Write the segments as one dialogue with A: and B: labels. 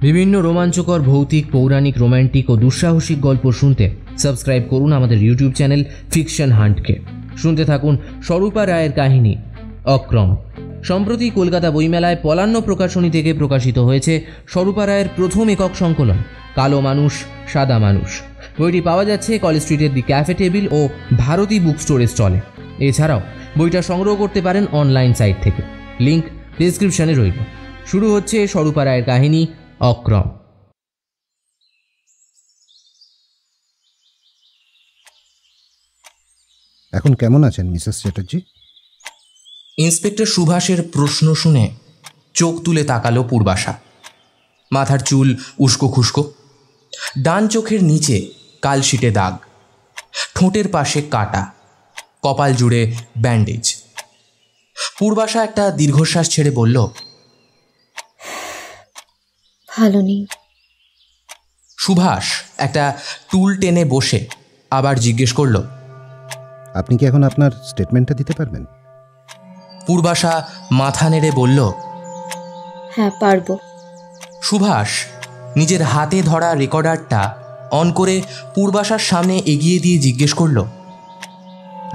A: বিভিন্ন রোমাঞ্চকর, ভৌতিক, পৌরাণিক রোম্যান্টিক ও দুঃসাহসিক গল্প শুনতে সাবস্ক্রাইব করুন আমাদের ইউটিউব চ্যানেল ফিকশন হান্টকে শুনতে থাকুন স্বরূপা রায়ের কাহিনী, অক্রম। সম্প্রতি কলকাতা বইমেলায় পলান্ন প্রকাশনী থেকে প্রকাশিত হয়েছে স্বরূপা রায়ের প্রথম একক সংকলন, কালো মানুষ, সাদা মানুষ। বইটি পাওয়া যাচ্ছে কলেজ স্ট্রিটের দি ক্যাফে টেবিল ও ভারতী বুক স্টোরের স্টলে। এছাড়াও বইটা সংগ্রহ করতে পারেন অনলাইন সাইট থেকে। লিংক ডিসক্রিপশনে রইল। শুরু হচ্ছে স্বরূপা রায়ের কাহিনী অক্রম।
B: এখন কেমন আছেন মিসেস চ্যাটার্জি?
C: ইন্সপেক্টর সুভাষের প্রশ্ন শুনে চোখ তুলে তাকালো পূর্বাশা। মাথার চুল উস্কো খুস্কো। ডান চোখের নিচে কালশিটে দাগ। ঠোঁটের পাশে কাটা। কপাল জুড়ে ব্যান্ডেজ। পূর্বাশা একটা দীর্ঘশ্বাস ছেড়ে বলল
D: ভালো নেই।
C: সুভাষ একটা টুল টেনে বসে আবার জিজ্ঞেস করল
B: আপনি কি এখন আপনার স্টেটমেন্টটা দিতে পারবেন?
C: পূর্বাশা মাথা নেড়ে বলল
D: হ্যাঁ পারব।
C: সুভাষ নিজের হাতে ধরা রেকর্ডারটা অন করে পূর্বাশার সামনে এগিয়ে দিয়ে জিজ্ঞেস করল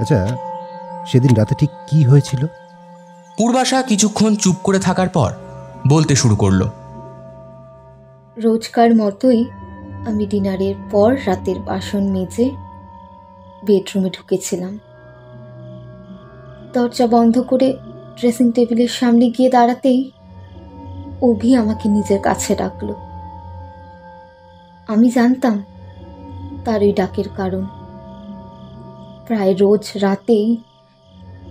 B: আচ্ছা সেদিন রাতে ঠিক কি হয়েছিল?
C: পূর্বাশা কিছুক্ষণ চুপ করে থাকার পর বলতে শুরু করল
D: রোজকার মতোই আমি ডিনারের পর রাতের বাসন মেজে বেডরুমে ঢুকেছিলাম। দরজা বন্ধ করে ড্রেসিং টেবিলের সামনে গিয়ে দাঁড়াতেই অভি আমাকে নিজের কাছে ডাকলো। আমি জানতাম তার ওই ডাকের কারণ। প্রায় রোজ রাতেই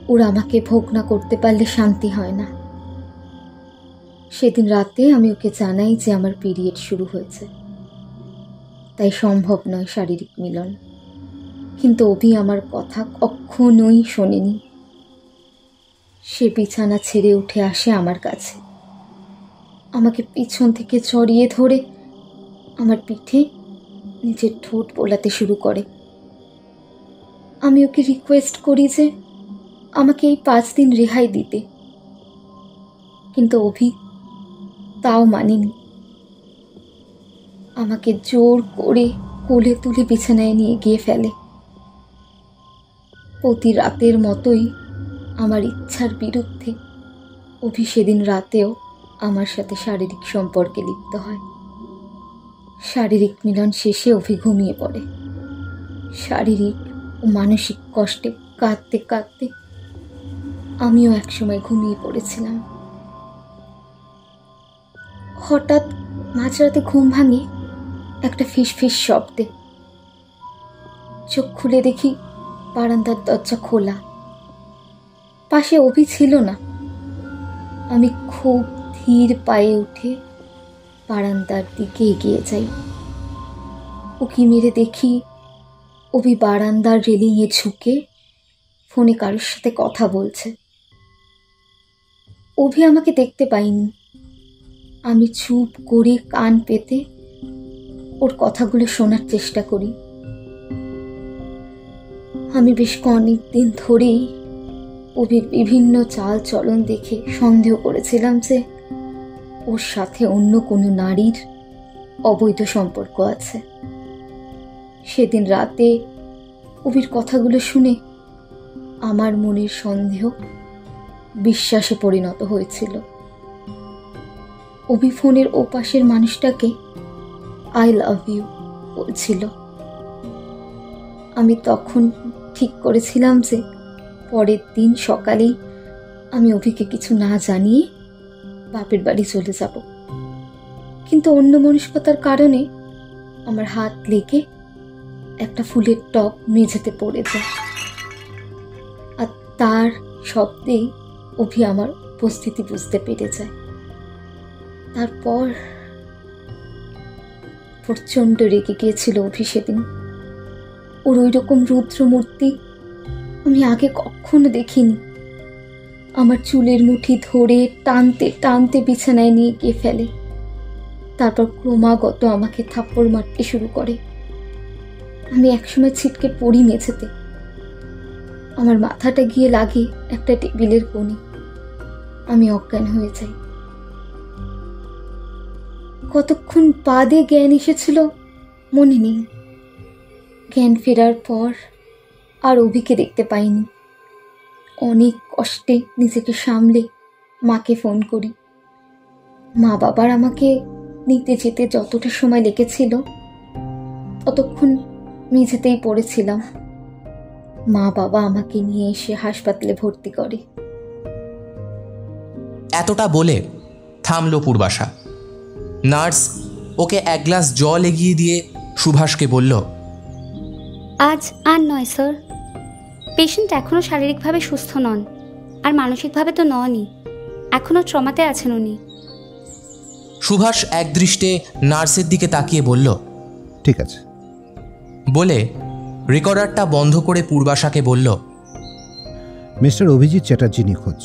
D: ওরা আমাকে ভোগ না করতে পারলে শান্তি হয় না। সেদিন রাতে আমি ওকে জানাই যে আমার পিরিয়ড শুরু হয়েছে। তাই সম্ভব নয় শারীরিক মিলন। কিন্তু অভি আমার কথা কখনোই শোনেনি। সে বিছানা ছেড়ে উঠে আসে আমার কাছে। আমাকে পিছন থেকে চড়িয়ে ধরে আমার পিঠে নিজের ঠোঁট বোলাতে শুরু করে। আমি ওকে রিকোয়েস্ট করি যে আমাকে এই পাঁচ দিন রেহাই দিতে। কিন্তু অভি তাও মানেনি। আমাকে জোর করে কোলে তুলে বিছানায় নিয়ে গিয়ে ফেলে। প্রতি রাতের মতোই আমার ইচ্ছার বিরুদ্ধে অভি সেদিন রাতেও আমার সাথে শারীরিক সম্পর্কে লিপ্ত হয়। শারীরিক মিলন শেষে অভি ঘুমিয়ে পড়ে। শারীরিক ও মানসিক কষ্টে কাঁদতে কাঁদতে আমিও একসময় ঘুমিয়ে পড়েছিলাম। হঠাৎ মাঝরাতে ঘুম ভাঙে একটা ফিস ফিস শব্দে। চোখ খুলে দেখি বারান্দার দরজা খোলা। পাশে অভি ছিল না। আমি খুব ধীর পায়ে উঠে বারান্দার দিকে এগিয়ে যাই। উকি মেরে দেখি অভি বারান্দার রেলিংয়ে ঝুঁকে ফোনে কারোর সাথে কথা বলছে। অভি আমাকে দেখতে পাইনি আমি চুপ করে কান পেতে ওর কথাগুলো শোনার চেষ্টা করি। আমি বেশ অনেক দিন ধরেই অভির বিভিন্ন চাল চলন দেখে সন্দেহ করেছিলাম যে ওর সাথে অন্য কোনো নারীর অবৈধ সম্পর্ক আছে। সেদিন রাতে অভির কথাগুলো শুনে আমার মনের সন্দেহ, বিশ্বাসে পরিণত হয়েছিল। অভি ফোনের ওপাশের মানুষটাকে আই লাভ ইউ বলছিল। আমি তখন ঠিক করেছিলাম যে পরের দিন সকালেই আমি অভিকে কিছু না জানিয়ে বাপের বাড়ি চলে যাব। কিন্তু অন্য মনস্কতার কারণে আমার হাত লেগে একটা ফুলের টপ মেঝেতে পড়ে যায়। আর তার শব্দেই অভি আমার উপস্থিতি বুঝতে পেরে যায়। তারপর প্রচণ্ড রেগে গিয়েছিল অভি সেদিন। ওর ওই রকম রুদ্রমূর্তি আমি আগে কখনো দেখিনি। আমার চুলের মুঠি ধরে টানতে টানতে বিছানায় নিয়ে গিয়ে ফেলে। তারপর ক্রমাগত আমাকে থাপ্পড় মারতে শুরু করে। আমি একসময় ছিটকে পড়ি মেঝেতে। আমার মাথাটা গিয়ে লাগে একটা টেবিলের কোণে। আমি অজ্ঞান হয়ে যাই। কতক্ষণ বাদে জ্ঞান এসেছিল মনে নেই। জ্ঞান ফেরার পর আর অভিকে দেখতে পাইনি। অনেক কষ্টে নিজেকে সামলে মাকে ফোন করি। মা বাবার আমাকে নিতে যেতে যতটা সময় লেগেছিল, ততক্ষণ মেঝেতেই পড়েছিলাম। মা বাবা আমাকে নিয়ে এসে হাসপাতালে ভর্তি করে।
C: এতটা বলে থামলো পূর্বাশা নার্স ওকে এক গ্লাস জল এগিয়ে দিয়ে সুভাষকে বলল
E: আজ আর নয় স্যার। পেশেন্ট এখনও শারীরিকভাবে সুস্থ নন আর মানসিকভাবে তো ননই। এখনও ট্রমাতে আছেন উনি।
C: সুভাষ একদৃষ্টে নার্সের দিকে তাকিয়ে বলল
B: ঠিক আছে।
C: বলে রেকর্ডারটা বন্ধ করে পূর্বাশাকে বলল
B: মিস্টার অভিজিৎ চ্যাটার্জি নিখোঁজ।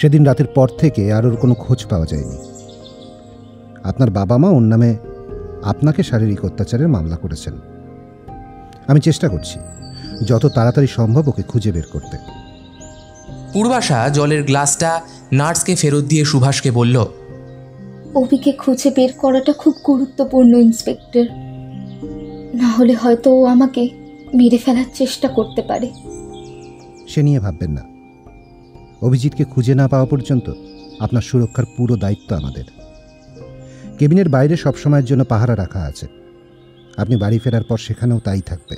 B: সেদিন রাতের পর থেকে আর ওর কোনো খোঁজ পাওয়া যায়নি। আপনার বাবা মা ওর নামে আপনাকে শারীরিক অত্যাচারের মামলা করেছেন। আমি চেষ্টা করছি যত তাড়াতাড়ি সম্ভব ওকে খুঁজে বের করতে।
C: পূর্বাশা জলের গ্লাসটা নার্সকে ফেরত দিয়ে সুভাষকে বলল
D: অভিকে খুঁজে বের করাটা খুব গুরুত্বপূর্ণ ইন্সপেক্টর। না হলে হয়তো ও আমাকে মেরে ফেলার চেষ্টা করতে পারে।
B: সে নিয়ে ভাববেন না। অভিজিৎকে খুঁজে না পাওয়া পর্যন্ত আপনার সুরক্ষার পুরো দায়িত্ব আমাদের। কেবিনের বাইরে সবসময়ের জন্য পাহারা রাখা আছে। আপনি বাড়ি ফেরার পর সেখানেও তাই থাকবে।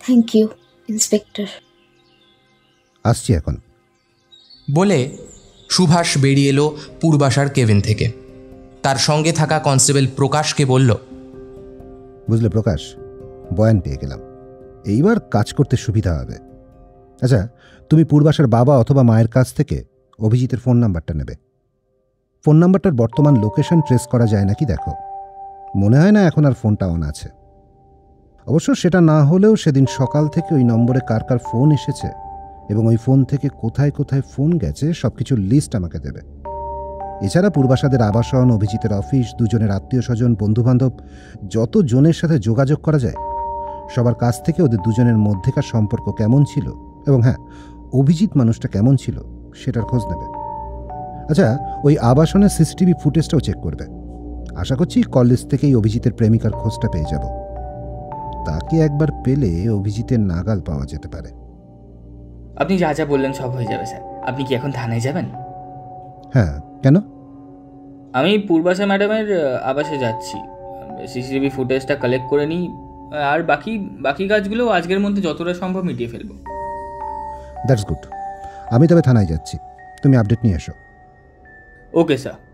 D: থ্যাংক ইউ ইন্সপেক্টর
B: আসছি এখন।
C: বলে সুভাষ বেরিয়ে এলো পূর্বাশার কেবিন থেকে। তার সঙ্গে থাকা কনস্টেবল প্রকাশকে বলল
B: বুঝলে প্রকাশ বয়ান পেয়ে গেলাম। এইবার কাজ করতে সুবিধা হবে। আচ্ছা তুমি পূর্বাসার বাবা অথবা মায়ের কাছ থেকে অভিজিতের ফোন নাম্বারটা নেবে। ফোন নাম্বারটার বর্তমান লোকেশন ট্রেস করা যায় নাকি দেখো। মনে হয় না এখন আর ফোনটা অন আছে। অবশ্য সেটা না হলেও সেদিন সকাল থেকে ওই নম্বরে কার কার ফোন এসেছে এবং ওই ফোন থেকে কোথায় কোথায় ফোন গেছে সব কিছুর লিস্ট আমাকে দেবে। এছাড়া পূর্বাসাদের আবাসন, অভিজিতের অফিস, দুজনের আত্মীয় স্বজন বন্ধুবান্ধব যত জনের সাথে যোগাযোগ করা যায়, সবার কাছ থেকে ওদের দুজনের মধ্যেকার সম্পর্ক কেমন ছিল এবং হ্যাঁ অভিজিৎ মানুষটা কেমন ছিল, সেটার খোঁজ নেবে। আচ্ছা ওই আবাসনের সিসিটিভি ফুটেজটাও চেক করবে। আশা করছি কলেজ থেকেই অভিজিতের প্রেমিকার খোঁজটা পেয়ে যাব। তাকে একবার পেলে অভিজিতের নাগাল পাওয়া যেতে পারে।
F: আপনি যা যা বললেন সব হয়ে যাবে স্যার। আপনি কি এখন থানায় যাবেন?
B: হ্যাঁ কেন?
F: আমি পূর্বাশা ম্যাডামের আবাসে যাচ্ছি। সিসিটিভি ফুটেজটা কালেক্ট করে নিই। আর বাকি বাকি কাজগুলো আজকের মধ্যে যতটা সম্ভব মিটিয়ে ফেলব।
B: দ্যাটস গুড আমি তবে থানায় যাচ্ছি। তুমি আপডেট নিয়ে এসো।
F: ওকে স্যার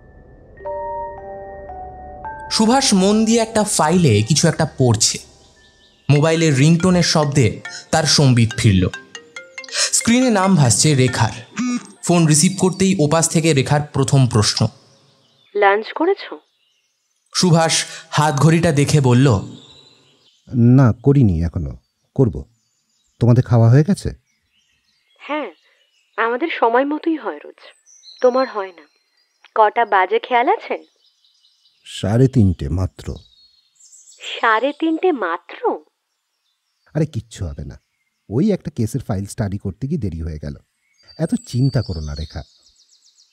C: সুভাষ মন দিয়ে একটা ফাইলে কিছু একটা পড়ছে। মোবাইলের রিংটোনের শব্দে তার সম্বিত ফিরল। স্ক্রিনে নাম ভাসছে রেখার। ফোন রিসিভ করতেই ওপাশ থেকে রেখার প্রথম প্রশ্ন।
G: লাঞ্চ করেছ?
C: সুভাষ হাত ঘড়িটা দেখে বলল
B: না করিনি এখনও। করব। তোমাদের খাওয়া হয়ে গেছে?
G: হ্যাঁ আমাদের সময় মতোই হয় রোজ। তোমার হয় না। কটা বাজে খেয়াল আছে?
B: সাড়ে তিনটে মাত্র।
G: সাড়ে তিনটে মাত্র?
B: আরে কিচ্ছু হবে না। ওই একটা কেসের ফাইল স্টাডি করতে গিয়ে দেরি হয়ে গেল। এত চিন্তা করো না রেখা।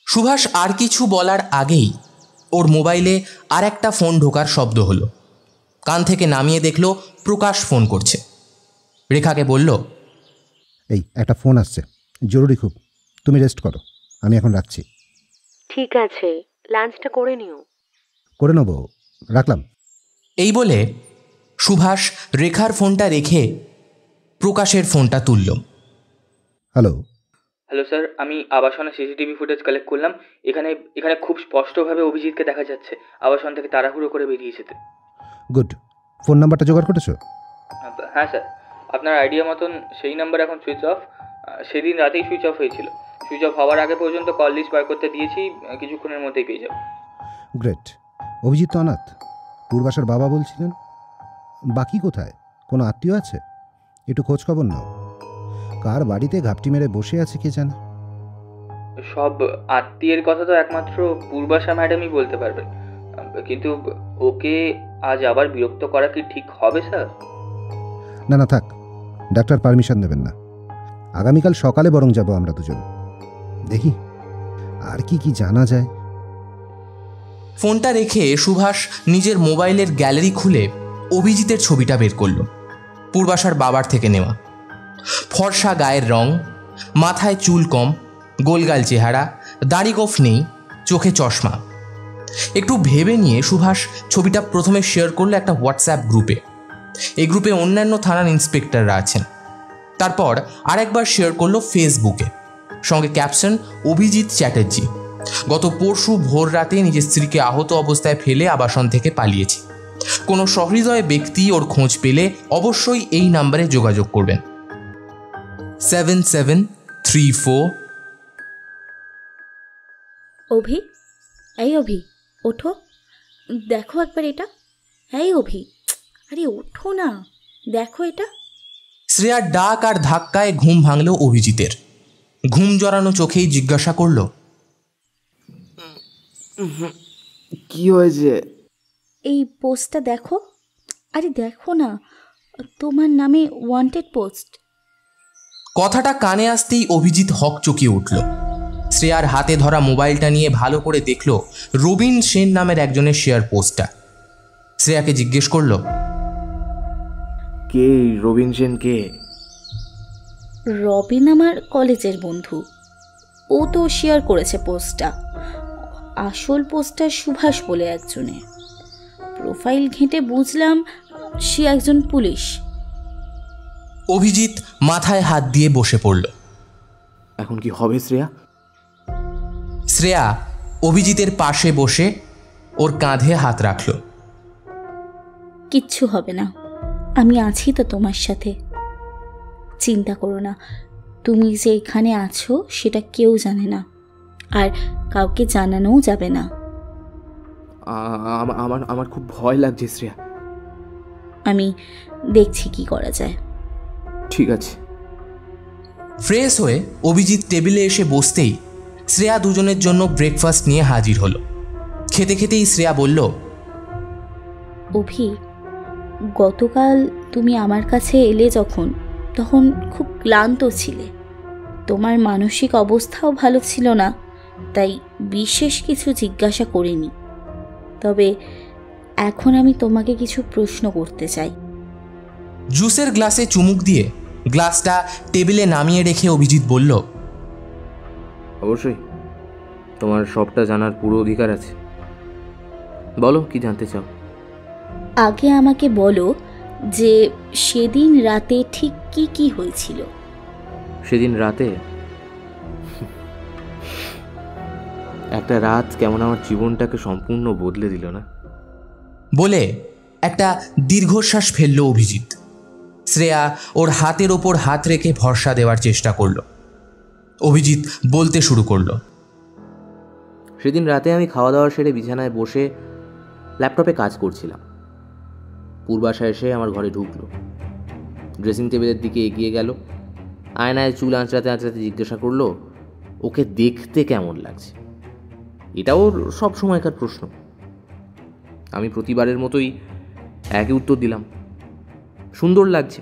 C: সুভাষ আর কিছু বলার আগেই ওর মোবাইলে আর একটা ফোন ঢোকার শব্দ হলো। কান থেকে নামিয়ে দেখল প্রকাশ ফোন করছে। রেখাকে বলল
B: এই একটা ফোন আসছে। জরুরি খুব। তুমি রেস্ট করো। আমি এখন রাখছি।
G: ঠিক আছে লাঞ্চটা করে নিও।
B: করে নেব রাখলাম।
C: এই বলে সুভাষ রেখার ফোনটা রেখে প্রকাশের ফোনটা তুলল।
B: হ্যালো।
F: হ্যালো স্যার আমি আবাসনের সিসিটিভি ফুটেজ কালেক্ট করলাম। এখানে এখানে খুব স্পষ্টভাবে অভিজিৎকে দেখা যাচ্ছে আবাসন থেকে তাড়াহুড়ো করে বেরিয়েছে
B: গুড ফোন নাম্বারটা জোগাড় করেছ?
F: হ্যাঁ স্যার আপনার আইডিয়া মতন সেই নাম্বার এখন সুইচ অফ সেদিন রাতেই সুইচ অফ হয়েছিল। সুইচ অফ হওয়ার আগে পর্যন্ত কল লিস্ট বার করতে দিয়েছি কিছুক্ষণের মধ্যেই পেয়ে যাব।
B: গ্রেট অভিজিৎ অনাথ। পূর্বাসার বাবা বলছিলেন বাকি কোথায়? কোনো আত্মীয় আছে? একটু খোঁজ খবর নাও। কার বাড়িতে ঘাপটি মেরে বসে আছে কে জানে?
F: সব আত্মীয়ের কথা তো একমাত্র পূর্বাশা ম্যাডামই বলতে পারবেন। কিন্তু ওকে আজ আবার বিরক্ত করা কি ঠিক হবে স্যার?
B: না না থাক। ডাক্তার পারমিশন দেবেন না। আগামীকাল সকালে বরং যাব আমরা দুজন। দেখি। আর কি কি জানা যায়?
C: ফোনটা রেখে সুভাষ নিজের মোবাইলের গ্যালারি খুলে অভিজিতের ছবিটা বের করল, পূর্বাশার বাবার থেকে নেওয়া। ফর্সা গায়ের রং, মাথায় চুল কম, গোলগাল চেহারা, দাড়ি গোফ নেই, চোখে চশমা। একটু ভেবে নিয়ে সুভাষ ছবিটা প্রথমে শেয়ার করল একটা হোয়াটসঅ্যাপ গ্রুপে এই গ্রুপে অন্যান্য থানার ইন্সপেক্টররা আছেন। তারপর আরেকবার শেয়ার করল ফেসবুকে সঙ্গে ক্যাপশন অভিজিৎ চ্যাটার্জি। গত পরশু ভোর রাতে নিজের স্ত্রীকে আহত অবস্থায় ফেলে আবাসন থেকে পালিয়েছে। কোনো সহৃদয় ব্যক্তি ওর খোঁজ পেলে অবশ্যই এই নাম্বারে যোগাযোগ করবেন। Seven seven three four.
H: Abhi এই অভি ওঠো। দেখো একবার এটা। এই অভি আরে ওঠো না। দেখো এটা।
C: শ্রেয়ার ডাক আর ধাক্কায় ঘুম ভাঙল অভিজিতের। ঘুম জড়ানো চোখেই জিজ্ঞাসা করল।
I: কি হয়েছে?
H: এই পোস্টটা দেখো। আরে দেখো না তোমার নামে ওয়ান্টেড পোস্ট
C: কথাটা কানে আসতেই অভিজিৎ হক চকিয়ে উঠল। শ্রেয়ার হাতে ধরা মোবাইলটা নিয়ে ভালো করে দেখল রবিন সেন নামের একজনের শেয়ার পোস্টটা শ্রেয়াকে জিজ্ঞেস করল
I: কে রবিন সেন কে?
H: রবিন আমার কলেজের বন্ধু। ও তো শেয়ার করেছে পোস্টটা আসল পোস্টটা সুভাষ বলে একজনের প্রোফাইল ঘেঁটে বুঝলাম সে একজন পুলিশ।
C: অভিজিৎ মাথায় হাত দিয়ে বসে পড়ল।
I: এখন কি হবে শ্রেয়া?
C: শ্রেয়া অভিজিতের পাশে বসে ওর কাঁধে হাত রাখল।
H: কিচ্ছু হবে না। আমি আছি তো তোমার সাথে। চিন্তা করো না। তুমি যে এখানে আছো সেটা কেউ জানে না। আর কাউকে জানানোও যাবে না।
I: আমার আমার খুব ভয় লাগছে শ্রেয়া।
H: আমি দেখছি কি করা যায়।
I: ঠিক আছে।
C: ফ্রেশ হয়ে অভিজিৎ টেবিলে এসে বসতেই শ্রেয়া দুজনের জন্য ব্রেকফাস্ট নিয়ে হাজির হলো। খেতে খেতেই শ্রেয়া বলল
H: অভি গতকাল তুমি আমার কাছে এলে যখন? তখন খুব ক্লান্ত ছিলে। তোমার মানসিক অবস্থাও ভালো ছিল না তাই বিশেষ কিছু জিজ্ঞাসা করিনি। তবে এখন আমি তোমাকে কিছু প্রশ্ন করতে চাই।
C: জুসের গ্লাসে চুমুক দিয়ে গ্লাসটা টেবিলে নামিয়ে রেখে অভিজিৎ বলল
I: অবশ্যই তোমার সবটা জানার পুরো অধিকার আছে। বলো কি জানতে চাও?
H: আগে আমাকে বলো যে সেদিন রাতে ঠিক কি কি হয়েছিল?
I: সেদিন রাতে? একটা রাত কেমন আমার জীবনটাকে সম্পূর্ণ বদলে দিল না?
C: বলে একটা দীর্ঘশ্বাস ফেলল অভিজিৎ। শ্রেয়া ওর হাতের ওপর হাত রেখে ভরসা দেওয়ার চেষ্টা করল। অভিজিৎ বলতে শুরু করল
I: সেদিন রাতে আমি খাওয়া দাওয়া সেরে বিছানায় বসে ল্যাপটপে কাজ করছিলাম। পূর্বাশা এসে আমার ঘরে ঢুকলো। ড্রেসিং টেবিলের দিকে এগিয়ে গেল। আয়নায় চুল আঁচড়াতে আঁচড়াতে জিজ্ঞাসা করল, ওকে দেখতে কেমন লাগছে? এটা ওর সব সময়কার প্রশ্ন। আমি প্রতিবারের মতোই একই উত্তর দিলাম, সুন্দর লাগছে।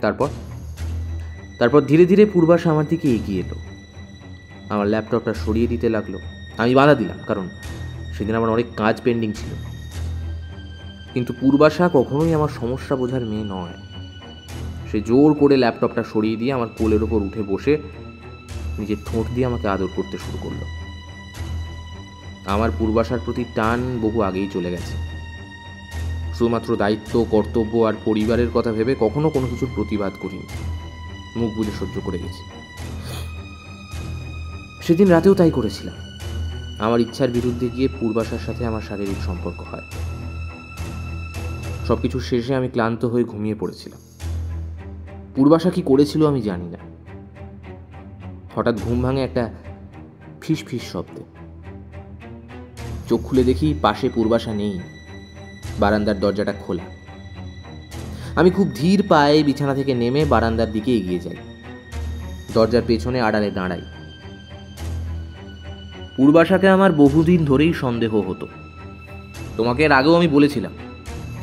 I: তারপর? তারপর ধীরে ধীরে পূর্বাশা আমার দিকে এগিয়ে এলো। আমার ল্যাপটপটা সরিয়ে দিতে লাগল। আমি বাধা দিলাম, কারণ সেদিন আমার অনেক কাজ পেন্ডিং ছিল। কিন্তু পূর্বাশা কখনোই আমার সমস্যা বোঝার মেয়ে নয়। সে জোর করে ল্যাপটপটা সরিয়ে দিয়ে আমার কোলের ওপর উঠে বসে নিজের ঠোঁট দিয়ে আমাকে আদর করতে শুরু করল। আমার পূর্বাশার প্রতি টান বহু আগেই চলে গেছে। শুধুমাত্র দায়িত্ব, কর্তব্য আর পরিবারের কথা ভেবে কখনো কোনো কিছুর প্রতিবাদ করিনি। মুখ বুঝে সহ্য করে গেছি। সেদিন রাতেও তাই করেছিলাম। আমার ইচ্ছার বিরুদ্ধে গিয়ে পূর্বাশার সাথে আমার শারীরিক সম্পর্ক হয়। সব কিছু শেষে আমি ক্লান্ত হয়ে ঘুমিয়ে পড়েছিলাম। পূর্বাশা কি করেছিল আমি জানি না। হঠাৎ ঘুম ভাঙে একটা ফিস ফিস শব্দে। চোখ খুলে দেখি পাশে পূর্বাশা নেই। বারান্দার দরজাটা খোলা। আমি খুব ধীর পায়ে বিছানা থেকে নেমে বারান্দার দিকে এগিয়ে যাই। দরজার পেছনে আড়ালে দাঁড়াই। পূর্বাশাকে আমার বহুদিন ধরেই সন্দেহ হতো। তোমাকে এর আগেও আমি বলেছিলাম।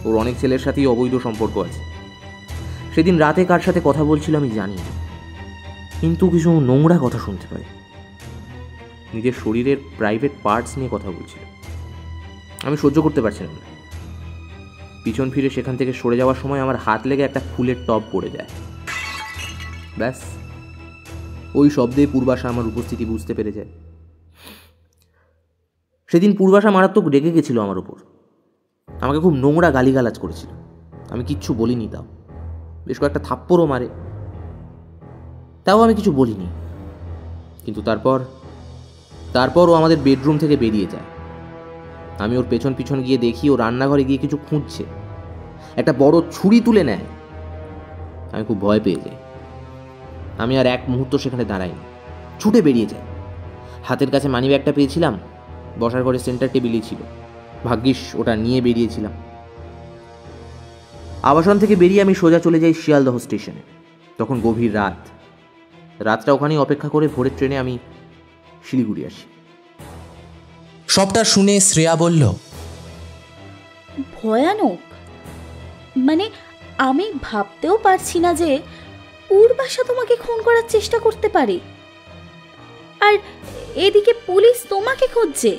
I: ওর অনেক ছেলের সাথেই অবৈধ সম্পর্ক আছে। সেদিন রাতে কার সাথে কথা বলছিল আমি জানি না। কিন্তু কিছু নোংরা কথা শুনতে পাই। নিজের শরীরের প্রাইভেট পার্টস নিয়ে কথা বলছিল। আমি সহ্য করতে পারছিলাম না। পিছন ফিরে সেখান থেকে সরে যাওয়ার সময় আমার হাত লেগে একটা ফুলের টব পড়ে যায়। ব্যাস, ওই শব্দে পূর্বাশা আমার উপস্থিতি বুঝতে পেরে যায় সেদিন পূর্বাশা মারাত্মক রেগে গেছিল আমার উপর। আমাকে খুব নোংরা গালিগালাজ করেছিল। আমি কিচ্ছু বলিনি তাও। বেশ কয়েকটা থাপ্পড়ও মারে। তাও আমি কিছু বলিনি। কিন্তু তারপর তারপর ও আমাদের বেডরুম থেকে বেরিয়ে যায়। আমি ওর পেছন পিছন গিয়ে দেখি, ও রান্নাঘরে গিয়ে কিছু খুঁজছে। একটা বড় ছুরি তুলে নেয়। আমি খুব ভয় পেয়ে যাই। আমি আর এক মুহূর্ত সেখানে দাঁড়াইনি ছুটে বেরিয়ে যাই। হাতের কাছে মানি ব্যাগটা পেয়েছিলাম। বসার ঘরে সেন্টার টেবিলই ছিল। ভাগ্যিস ওটা নিয়ে বেরিয়েছিলাম। আবাসন থেকে বেরিয়ে আমি সোজা চলে যাই শিয়ালদহ স্টেশনে। তখন গভীর রাত। রাতটা ওখানেই অপেক্ষা করে ভোরের ট্রেনে আমি শিলিগুড়ি আসি।
C: সবটা শুনে শ্রেয়া বলল,
H: ভয়ানক। মানে আমি ভাবতেও পারছি না যে পূর্বাশা তোমাকে খুন করার চেষ্টা করতে পারে। আর এদিকে পুলিশ তোমাকে খুঁজছে।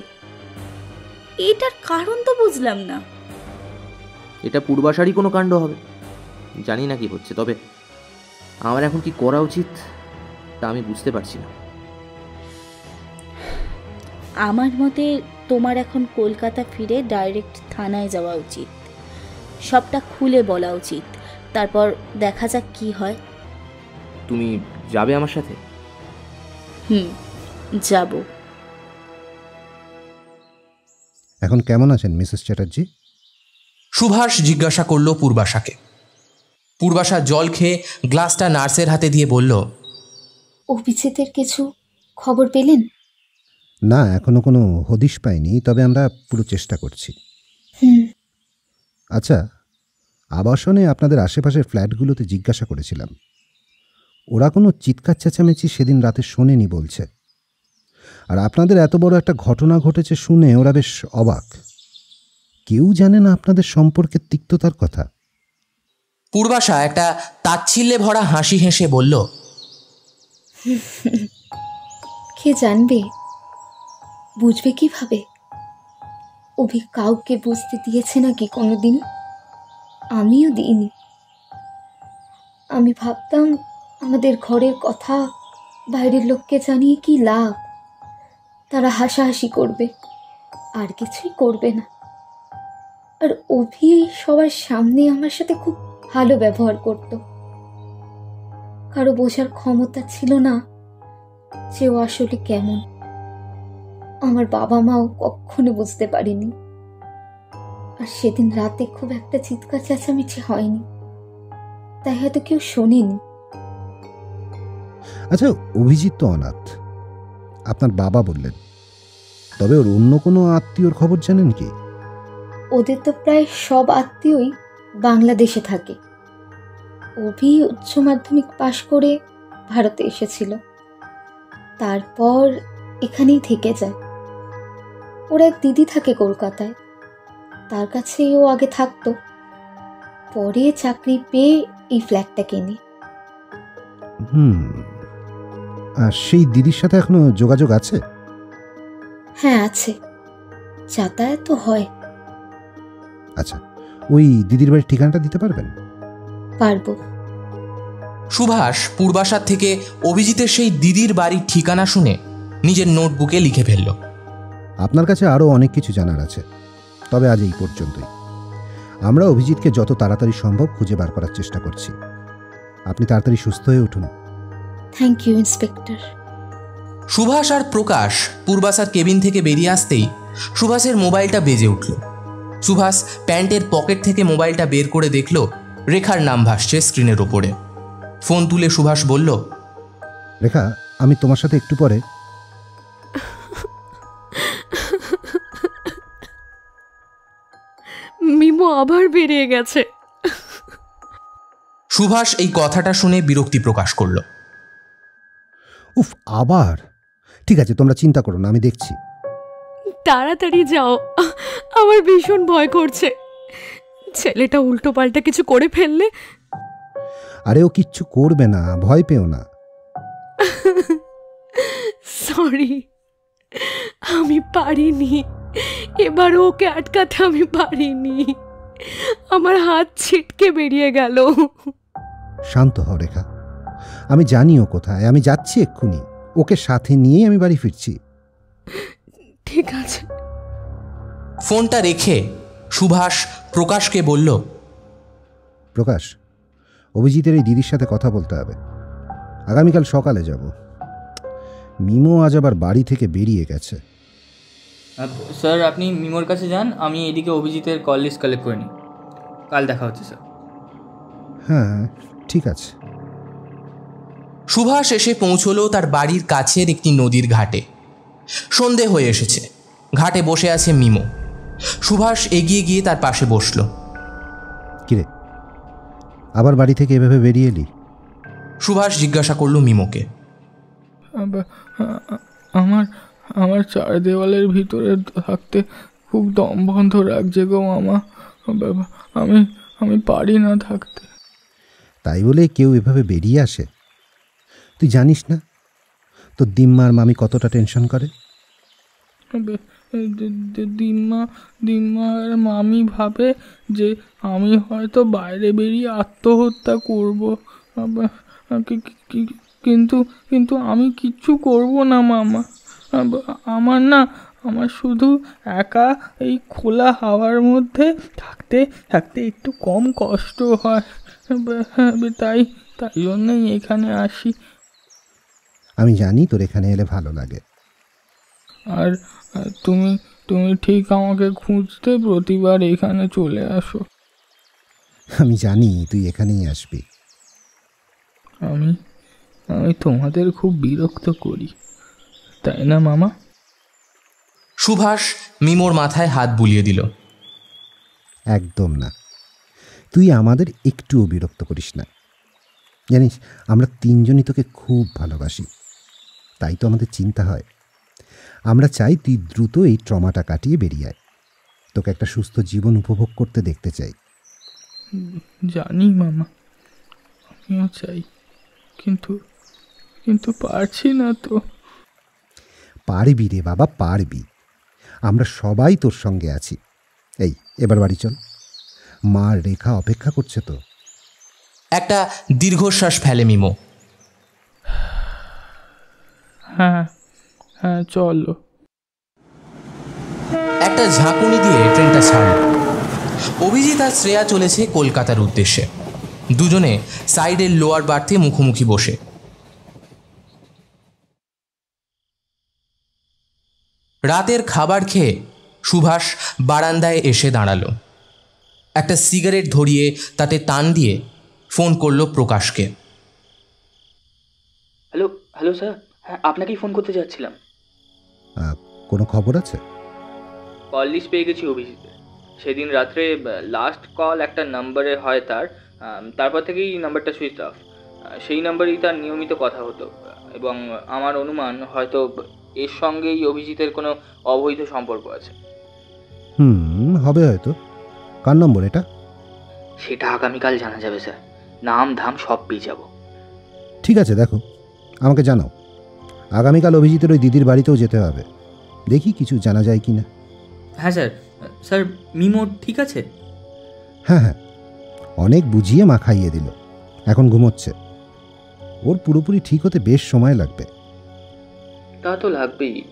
H: এটার কারণ তো বুঝলাম না।
I: এটা পূর্বাশারই কোনো কাণ্ড হবে। জানি না কি হচ্ছে তবে আমার এখন কি করা উচিত তা আমি বুঝতে পারছি না।
H: আমার মতে তোমার এখন কলকাতা ফিরে ডাইরেক্ট থানায় যাওয়া উচিত। সবটা খুলে বলা উচিত। তারপর দেখা যাক কি হয়।
I: তুমি যাবে আমার সাথে?
H: হুম যাব।
B: এখন কেমন আছেন মিসেস চ্যাটার্জি?
C: সুভাষ জিজ্ঞাসা করল পূর্বাশাকে। পূর্বাশা জল খেয়ে গ্লাসটা নার্সের হাতে দিয়ে বলল
D: অভিজিতের কিছু খবর পেলেন?
B: না এখনও কোনো হদিশ পাইনি তবে আমরা পুরো চেষ্টা করছি। আচ্ছা আবাসনে আপনাদের আশেপাশের ফ্ল্যাটগুলোতে জিজ্ঞাসা করেছিলাম। ওরা কোনো চিৎকার চেঁচামেচি সেদিন রাতে শোনেনি বলছে। আর আপনাদের এত বড় একটা ঘটনা ঘটেছে শুনে ওরা বেশ অবাক। কেউ জানে না আপনাদের সম্পর্কে তিক্ততার কথা।
C: পূর্বাশা একটা তাচ্ছিল্যে ভরা হাসি হেসে বলল
D: কে জানবে? বুঝবে কীভাবে? অভি কাউকে বুঝতে দিয়েছে নাকি কোনোদিন? আমিও দিইনি। আমি ভাবতাম আমাদের ঘরের কথা বাইরের লোককে জানিয়ে কি লাভ? তারা হাসাহাসি করবে। আর কিছুই করবে না। আর অভি সবার সামনে আমার সাথে খুব ভালো ব্যবহার করত। কারও বোঝার ক্ষমতা ছিল না যে ও আসলে কেমন। আমার বাবা মাও কখনো বুঝতে পারেনি। আর সেদিন রাতে খুব একটা চিৎকার চেঁচামেচি হয়নি। তাই হয়তো কেউ শোনেনি।
B: আচ্ছা অভিজিৎ তো অনাথ। আপনার বাবা বললেন। তবে ওর অন্য কোনো আত্মীয়র খবর জানেন কি?
D: ওদের তো প্রায় সব আত্মীয়ই বাংলাদেশে থাকে। অভি উচ্চ মাধ্যমিক পাশ করে ভারতে এসেছিল। তারপর এখানেই থেকে যায়। ওর এক দিদি থাকে কলকাতায়। তার কাছেই ও আগে থাকতো। পরে চাকরি পেয়ে এই ফ্ল্যাটটা কেনে
B: হুম সেই দিদির সাথে এখনও যোগাযোগ আছে?
D: হ্যাঁ আছে। যাতায়াত তো হয়।
B: আচ্ছা ওই দিদির বাড়ির ঠিকানাটা দিতে পারবেন?
D: পারব।
C: সুভাষ পূর্বাশার থেকে অভিজিতের সেই দিদির বাড়ির ঠিকানা শুনে নিজের নোটবুকে লিখে ফেলল।
B: আপনার কাছে আরও অনেক কিছু জানার আছে তবে আজ এই পর্যন্তই। আমরা অভিজিৎকে যত তাড়াতাড়ি সম্ভব খুঁজে বার করার চেষ্টা করছি। আপনি তাড়াতাড়ি সুস্থ হয়ে উঠুন।
D: থ্যাংক ইউ ইন্সপেক্টর
C: সুভাষ আর প্রকাশ পূর্বাশার কেবিন থেকে বেরিয়ে আসতেই সুভাষের মোবাইলটা বেজে উঠল। সুভাষ প্যান্টের পকেট থেকে মোবাইলটা বের করে দেখল রেখার নাম ভাসছে স্ক্রিনের ওপরে ফোন তুলে সুভাষ বলল
B: রেখা আমি তোমার সাথে একটু পরে।
G: মিমো আবার বেরিয়ে গেছে।
C: সুভাষ এই কথাটা শুনে বিরক্তি প্রকাশ করল।
B: উফ আবার? ঠিক আছে তোমরা চিন্তা করো না আমি দেখছি।
G: তাড়াতাড়ি যাও আমার ভীষণ ভয় করছে। ছেলেটা উল্টো পাল্টা কিছু করে ফেললে?
B: আরে ও কিচ্ছু করবে না ভয় পেও না।
G: সরি আমি পারিনি। এবার ওকে আটকাতে আমি পারিনি। আমার হাত ছিটকে বেরিয়ে গেল।
B: শান্ত হও রেখা। আমি জানিও কোথায় আমি যাচ্ছি এক্ষুনি। ওকে সাথে নিয়েই আমি বাড়ি ফিরছি।
G: ঠিক আছে।
C: ফোনটা রেখে সুভাষ প্রকাশকে বলল
B: প্রকাশ অভিজিতের এই দিদির সাথে কথা বলতে হবে। আগামীকাল সকালে যাব। মিমো আজ আবার বাড়ি থেকে বেরিয়ে গেছে।
F: স্যার আপনি মিমোর কাছে যান আমি এদিকে অভিজিতের কল লিস্ট কালেক্ট করে নিই। কাল দেখা হচ্ছে স্যার।
B: হ্যাঁ ঠিক আছে।
C: সুভাষ এসে পৌঁছলো তার বাড়ির কাছের একটি নদীর ঘাটে। সন্ধে হয়ে এসেছে। ঘাটে বসে আছে মিমো। সুভাষ এগিয়ে গিয়ে তার পাশে বসল।
B: কিরে? আবার বাড়ি থেকে এভাবে বেরিয়ে এলি?
C: সুভাষ জিজ্ঞাসা করল মিমোকে।
J: আমার আমার চার দেওয়ালের ভিতরে থাকতে খুব দম বন্ধ রাখছে গো মামা। আমি আমি পারি না থাকতে।
B: তাই বলে কেউ এভাবে বেরিয়ে আসে? তুই জানিস না? তোর দিম্মার মামি কতটা টেনশন করে?
J: দিম্মা দিম্মার মামি ভাবে যে আমি হয়তো বাইরে বেরিয়ে আত্মহত্যা করব। কিন্তু কিন্তু আমি কিচ্ছু করব না, মামা। আমার না, আমার শুধু একা এই খোলা হাওয়ার মধ্যে থাকতে থাকতে একটু কম কষ্ট হয়। তাই তাই জন্যই এখানে আসি।
B: আমি জানি তোর এখানে এলে ভালো লাগে।
J: আর আর তুমি তুমি ঠিক আমাকে খুঁজতে প্রতিবার এখানে চলে আসো।
B: আমি জানি তুই এখানেই আসবি।
J: আমি আমি তোমাদের খুব বিরক্ত করি তাই না মামা?
C: সুভাষ মিমোর মাথায় হাত বুলিয়ে দিল।
B: একদম না। তুই আমাদের একটুও বিরক্ত করিস না। জানিস আমরা তিনজনই তোকে খুব ভালোবাসি। তাই তো আমাদের চিন্তা হয়। আমরা চাই তুই দ্রুত এই ট্রমাটা কাটিয়ে বেরিয়ে আয়। তোকে একটা সুস্থ জীবন উপভোগ করতে দেখতে চাই।
J: জানি মামা আমিও চাই কিন্তু কিন্তু পারছি না তো।
B: পারবি রে বাবা পারবি। আমরা সবাই তোর সঙ্গে আছি। এই এবার বাড়ি চল। মা রেখা অপেক্ষা করছে তো।
C: একটা দীর্ঘশ্বাস ফেলে মিমো।
J: হ্যাঁ হ্যাঁ চলো।
C: একটা ঝাঁকুনি দিয়ে ট্রেনটা ছাড়ল। অভিজিৎ আর শ্রেয়া চলেছে কলকাতার উদ্দেশ্যে। দুজনে সাইডের লোয়ার বার্থে মুখোমুখি বসে। রাতের খাবার খেয়ে সুভাষ বারান্দায় এসে দাঁড়াল। একটা সিগারেট ধরিয়ে তাতে টান দিয়ে ফোন করল প্রকাশকে।
F: Hello hello sir. হ্যাঁ আপনাকেই ফোন করতে যাচ্ছিলাম।
B: আহ, কোনো খবর আছে?
F: কল লিস্ট পেয়ে গেছি অভিজিতের সেদিন রাত্রে লাস্ট কল একটা নাম্বারে হয় তার আম, তারপর থেকেই নাম্বারটা সুইচ অফ সেই নাম্বারেই তার নিয়মিত কথা হতো এবং আমার অনুমান হয়তো এর সঙ্গেই অভিজিতের কোনো অবৈধ সম্পর্ক আছে।
B: হুম হবে হয়তো। কার নম্বর এটা?
F: সেটা আগামীকাল জানা যাবে স্যার। নাম ধাম সব পেয়ে যাব।
B: ঠিক আছে দেখো। আমাকে জানাও। আগামীকাল অভিজিতের ওই দিদির বাড়িতেও যেতে হবে। দেখি কিছু জানা যায় কি না।
F: হ্যাঁ স্যার স্যার মিমো ঠিক আছে?
B: হ্যাঁ হ্যাঁ। অনেক বুঝিয়ে মা খাইয়ে দিল। এখন ঘুমোচ্ছে। ওর পুরোপুরি ঠিক হতে বেশ সময় লাগবে।
F: তা তো লাগবেই।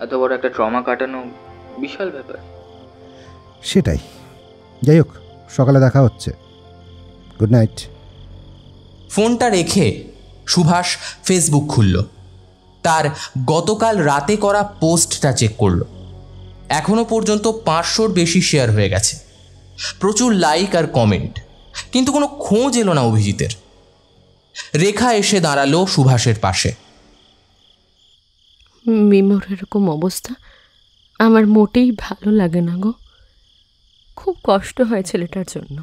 F: এত বড় একটা ট্রমা কাটানো বিশাল ব্যাপার।
B: সেটাই। যাই হোক সকালে দেখা হচ্ছে। Good night.
C: ফোনটা রেখে সুভাষ ফেসবুক খুলল। তার গতকাল রাতে করা পোস্টটা চেক করল। এখনও পর্যন্ত পাঁচশোর বেশি শেয়ার হয়ে গেছে। প্রচুর লাইক আর কমেন্ট কিন্তু কোনো খোঁজ এলো না অভিজিতের। রেখা এসে দাঁড়াল সুভাষের পাশে।
G: মিমোর এরকম অবস্থা আমার মোটেই ভালো লাগে না গো। খুব কষ্ট হয় ছেলেটার জন্য।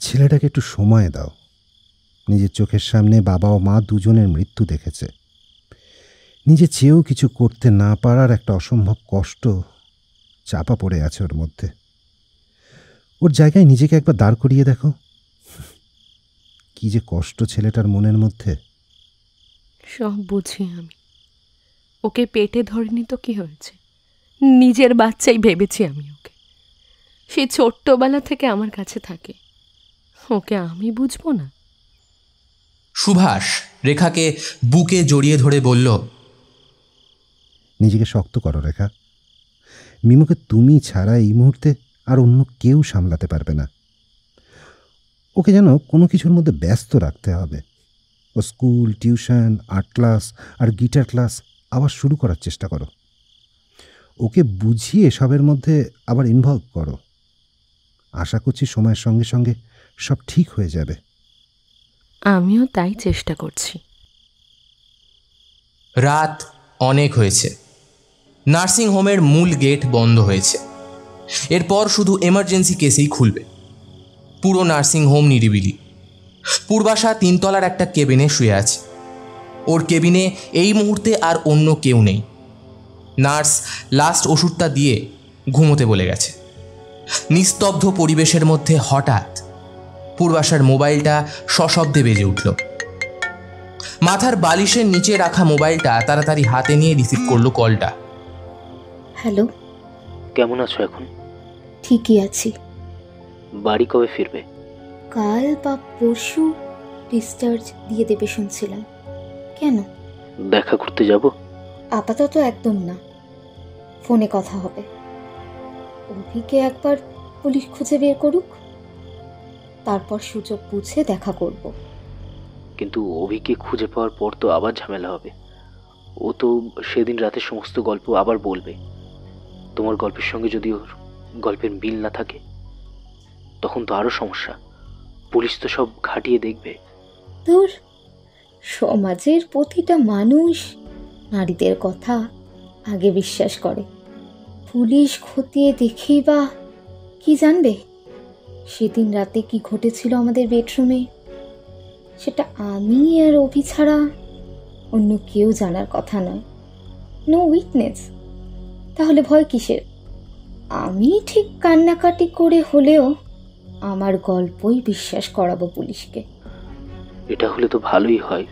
B: ছেলেটাকে একটু সময় দাও। নিজের চোখের সামনে বাবা ও মা দুজনের মৃত্যু দেখেছে। নিজে চেয়েও কিছু করতে না পারার একটা অসম্ভব কষ্ট চাপা পড়ে আছে ওর মধ্যে। ওর জায়গায় নিজেকে একবার দাঁড় করিয়ে দেখো। কি যে কষ্ট ছেলেটার মনের মধ্যে।
G: সব বুঝি আমি। ওকে পেটে ধরিনি তো কি হয়েছে? নিজের বাচ্চাই ভেবেছি আমি ওকে। সে ছোট্টবেলা থেকে আমার কাছে থাকে। ওকে আমি বুঝব না?
C: সুভাষ রেখাকে বুকে জড়িয়ে ধরে বলল,
B: নিজেকে শক্ত করো রেখা। মিমুকে তুমি ছাড়া এই মুহূর্তে আর অন্য কেউ সামলাতে পারবে না। ওকে যেন কোনো কিছুর মধ্যে ব্যস্ত রাখতে হবে। ও স্কুল, টিউশন, আর্ট ক্লাস আর গিটার ক্লাস আবার শুরু করার চেষ্টা করো। ওকে বুঝিয়ে সবের মধ্যে আবার ইনভলভ করো। আশা করছি সময়ের সঙ্গে সঙ্গে সব ঠিক হয়ে যাবে।
G: আমিও তাই চেষ্টা করছি।
C: রাত অনেক হয়েছে। নার্সিং হোমের মূল গেট বন্ধ হয়েছে। এরপর শুধু এমার্জেন্সি কেসেই খুলবে। পুরো নার্সিং হোম নিরিবিলি। পূর্বাশা তিনতলার একটা কেবিনে শুয়ে আছে। ওর কেবিনে এই মুহূর্তে আর অন্য কেউ নেই। নার্স লাস্ট ওষুধটা দিয়ে ঘুমোতে বলে গেছে। নিস্তব্ধ পরিবেশের মধ্যে হঠাৎ পূর্বাশার মোবাইলটা সশব্দে বেজে উঠল। মাথার বালিশের নিচে রাখা মোবাইলটা তাড়াতাড়ি হাতে নিয়ে রিসিভ করল কলটা।
D: হ্যালো।
K: কেমন আছো এখন?
D: ঠিকই আছি।
K: বাড়ি কবে ফিরবে?
D: কাল বা পরশু ডিসচার্জ দিয়ে দেবে শুনছিলাম। কেন?
K: দেখা করতে যাব?
D: আপাতত একদম না। ফোনে কথা হবে। অভিকে একবার পুলিশ খুঁজে বের করুক। তারপর সুযোগ বুঝে দেখা করব।
K: কিন্তু অভিকে খুঁজে পাওয়ার পর তো আবার ঝামেলা হবে। ও তো সেদিন রাতে সমস্ত গল্প আবার বলবে। তোমার গল্পের সঙ্গে যদি ওর গল্পের মিল না থাকে তখন তো আরও সমস্যা। পুলিশ তো সব ঘাটিয়ে দেখবে।
D: তোর সমাজের প্রতিটা মানুষ নারীদের কথা আগে বিশ্বাস করে। পুলিশ খতিয়ে দেখেই বা কি জানবে? সেদিন রাতে কি ঘটেছিল আমাদের বেডরুমে? সেটা আমি আর অভি ছাড়া অন্য কেউ জানার কথা নয়। নো উইকনেস তাহলে ভয় কিসের? আমি ঠিক কান্নাকাটি করে হলেও আমার গল্পই বিশ্বাস করাবো পুলিশকে।
K: এটা হলে তো ভালোই হয়।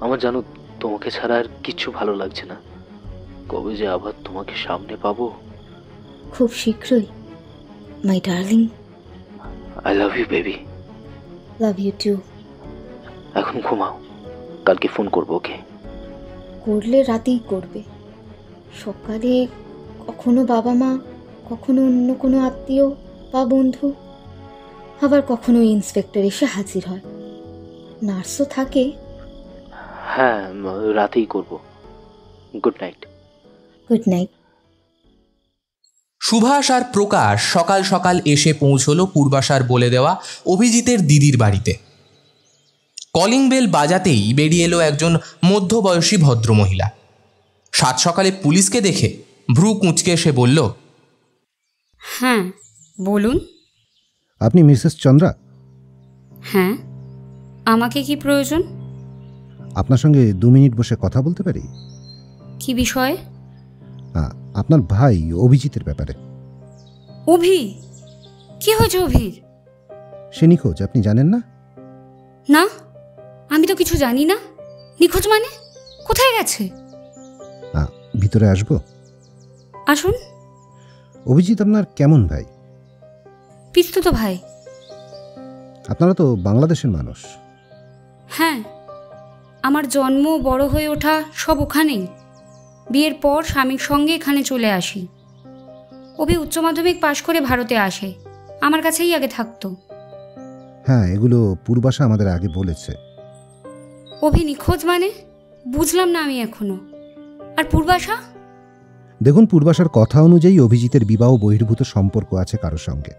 K: আমার জানো তোমাকে ছাড়া আর কিচ্ছু ভালো লাগছে না। কবে যে আবার তোমাকে সামনে পাবো?
D: খুব শীঘ্রই। My darling
K: I love you baby
D: love you too
K: এখন ঘুমাও। কালকে ফোন করব ওকে
D: করলে রাতেই করবে। সকালে কখনো বাবা মা কখনো অন্য কোনো আত্মীয় বা বন্ধু আবার কখনো ইন্সপেক্টর এসে হাজির হয়। নার্সও থাকে।
K: হ্যাঁ রাতেই করব। Good night
D: good night
C: Subhash আর প্রকাশ সকাল সকাল এসে পৌঁছলো পূর্বাশার বলে দেওয়া অভিজিতের দিদির বাড়িতে। কলিং বেল বাজাতেই বেরিয়ে এলো একজন মধ্যবয়সী ভদ্রমহিলা। সাত সকালে পুলিশকে দেখে ভ্রু কুঁচকে এসে বলল
E: হ্যাঁ বলুন।
B: আপনি মিসেস চন্দ্রা?
E: হ্যাঁ আমাকে কি প্রয়োজন?
B: আপনার সঙ্গে দু মিনিট বসে কথা বলতে পারি?
E: কি বিষয়ে?
B: আপনার ভাই অভিজিতের ব্যাপারে।
E: অভি কি হয়েছে অভির?
B: সে নিখোঁজ আপনি জানেন না?
E: না? আমি তো কিছু জানি না। নিখোঁজ মানে? কোথায় গেছে?
B: ভিতরে আসব?
E: আসুন।
B: অভিজিৎ আপনার কেমন ভাই?
E: পিস্তুত ভাই।
B: আপনারা তো বাংলাদেশের মানুষ।
E: হ্যাঁ। আমার জন্ম বড় হয়ে ওঠা সব ওখানেই। বিয়ের পর স্বামীর সঙ্গে এখানে চলে আসি। অভি উচ্চ মাধ্যমিক পাশ করে ভারতে আসে। আমার কাছেই আগে থাকতো।
B: হ্যাঁ এগুলো পূর্বাশা আমাদের আগে বলেছে।
E: অভি নিখোঁজ মানে? বুঝলাম না আমি এখনও। আর পূর্বাশা?
B: দেখুন পূর্বাশার কথা অনুযায়ী অভিজিতের বিবাহ বহির্ভূত সম্পর্ক আছে কারোর সঙ্গে।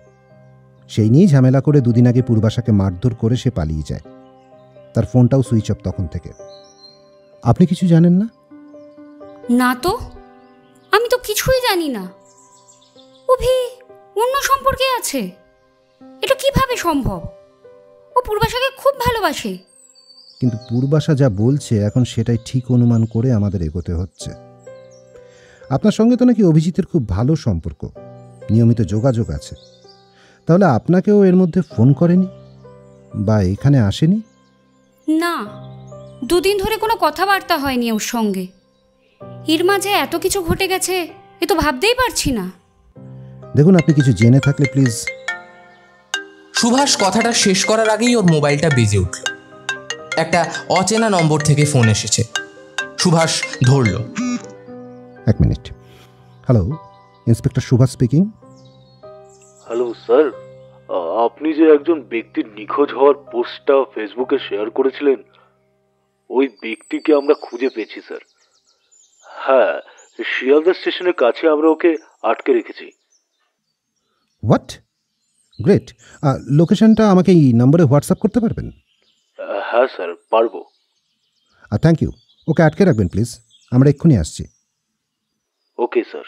B: সেই নিয়েই ঝামেলা করে দুদিন আগে পূর্বাশাকে মারধর করে সে পালিয়ে যায়। তার ফোনটাও সুইচ অফ তখন থেকে। আপনি কিছু জানেন না?
E: না তো? আমি তো কিছুই জানি না। অভি অন্য সম্পর্কে আছে। এটা কীভাবে সম্ভব? ও পূর্বাশাকে খুব ভালোবাসে।
B: কিন্তু পূর্বাশা যা বলছে এখন সেটাই ঠিক অনুমান করে আমাদের এগোতে হচ্ছে। আপনার সঙ্গে তো নাকি অভিজিতের খুব ভালো সম্পর্ক। নিয়মিত যোগাযোগ আছে। তাহলে আপনাকেও এর মধ্যে ফোন করেনি? বা এখানে আসেনি?
E: না দুদিন ধরে কোনো কথাবার্তা হয়নি ওর সঙ্গে। এর মাঝে এত কিছু ঘটে গেছে এ তো ভাবতেই পারছি না।
B: দেখুন আপনি কিছু জেনে থাকলে প্লিজ
C: সুভাষ কথাটা শেষ করার আগেই ওর মোবাইলটা বেজে উঠল। একটা অচেনা নম্বর থেকে ফোন এসেছে। সুভাষ ধরল।
B: এক minute. Hello inspector Subhash speaking
K: hello sir আপনি যে একজন ব্যক্তির নিখোঁজ হওয়ার পোস্টটা ফেসবুকে শেয়ার করেছিলেন ওই ব্যক্তিকে আমরা খুঁজে পেয়েছি স্যার হ্যাঁ শিয়ালদা স্টেশনের কাছে আমরা ওকে আটকে রেখেছি।
B: হোয়াট গ্রেট লোকেশনটা আমাকে এই নম্বরে হোয়াটসঅ্যাপ করতে পারবেন?
K: হ্যাঁ স্যার পারব।
B: থ্যাংক ইউ ওকে আটকে রাখবেন প্লিজ আমরা এক্ষুনি আসছি।
K: Okay sir.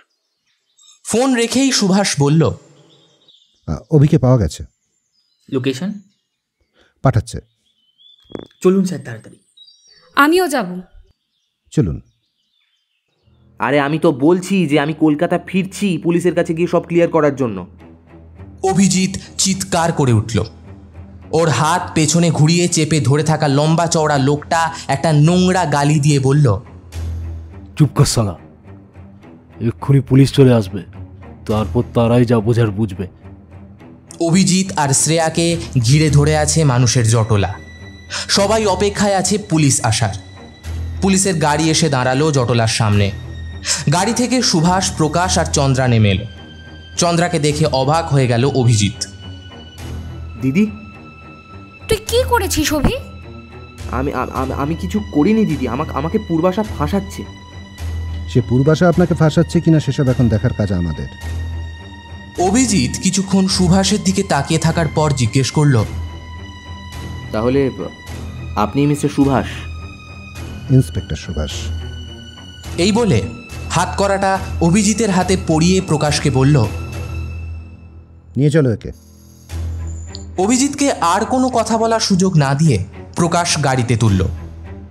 C: ফোন রেখেই সুভাষ বলল
B: অভিকে পাওয়া গেছে।
L: লোকেশন
B: পাঠাচ্ছে।
L: চলুন স্যার তাড়াতাড়ি।
E: আমিও যাব।
B: চলুন।
I: আরে আমি তো বলছি যে আমি কলকাতা ফিরছি পুলিশের কাছে গিয়ে সব ক্লিয়ার করার জন্য।
C: অভিজিৎ চিৎকার করে উঠল। ওর হাত পেছনে ঘুরিয়ে চেপে ধরে থাকা লম্বা চওড়া লোকটা একটা নোংরা গালি দিয়ে বলল
M: চুপ কর সালা এক্ষুনি পুলিশ চলে আসবে। তারপর তারাই যা বোঝার বুঝবে।
C: অভিজিৎ আর শ্রেয়াকে ঘিরে ধরে আছে মানুষের জটলা। সবাই অপেক্ষায় আছে পুলিশ আসার। পুলিশের গাড়ি এসে দাঁড়াল জটলার সামনে। গাড়ি থেকে সুভাষ প্রকাশ আর চন্দ্রা নেমে এলো। চন্দ্রাকে দেখে অবাক হয়ে গেল অভিজিৎ।
I: দিদি?
E: তুই কি করেছিস অভি?
I: আমি আমি কিছু করিনি দিদি আমাকে আমাকে পূর্বাশা ফাঁসাচ্ছে।
B: সে পূর্বাশা আপনাকে ফাঁসাচ্ছে কিনা সেসব এখন দেখার কাজ আমাদের।
C: অভিজিৎ কিছুক্ষণ সুভাষের দিকে তাকিয়ে থাকার পর জিজ্ঞেস করল
I: তাহলে আপনি মিস্টার সুভাষ?
B: ইন্সপেক্টর সুভাষ।
C: এই বলে হাত করাটা অভিজিতের হাতে পড়িয়ে প্রকাশকে বলল
B: নিয়ে চলো একে।
C: অভিজিৎকে আর কোনো কথা বলার সুযোগ না দিয়ে প্রকাশ গাড়িতে তুলল।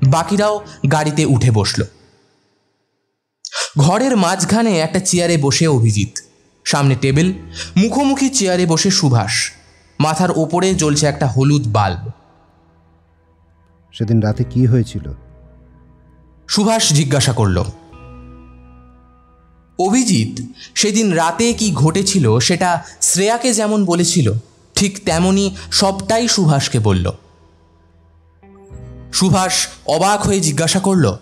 C: বাকিরাও গাড়িতে উঠে বসল। ঘরের মাঝখানে একটা চেয়ারে বসে অভিজিৎ সামনে টেবিল মুখোমুখি চেয়ারে বসে সুভাষ মাথার ওপরে জ্বলছে একটা হলুদ বাল্ব।
B: সেদিন রাতে কি হয়েছিল?
C: সুভাষ জিজ্ঞাসা করল অভিজিৎ সেদিন রাতে কি ঘটেছিল সেটা শ্রেয়াকে যেমন বলেছিল ঠিক তেমনি সবটাই সুভাষকে বলল। সুভাষ অবাক হয়ে জিজ্ঞাসা করল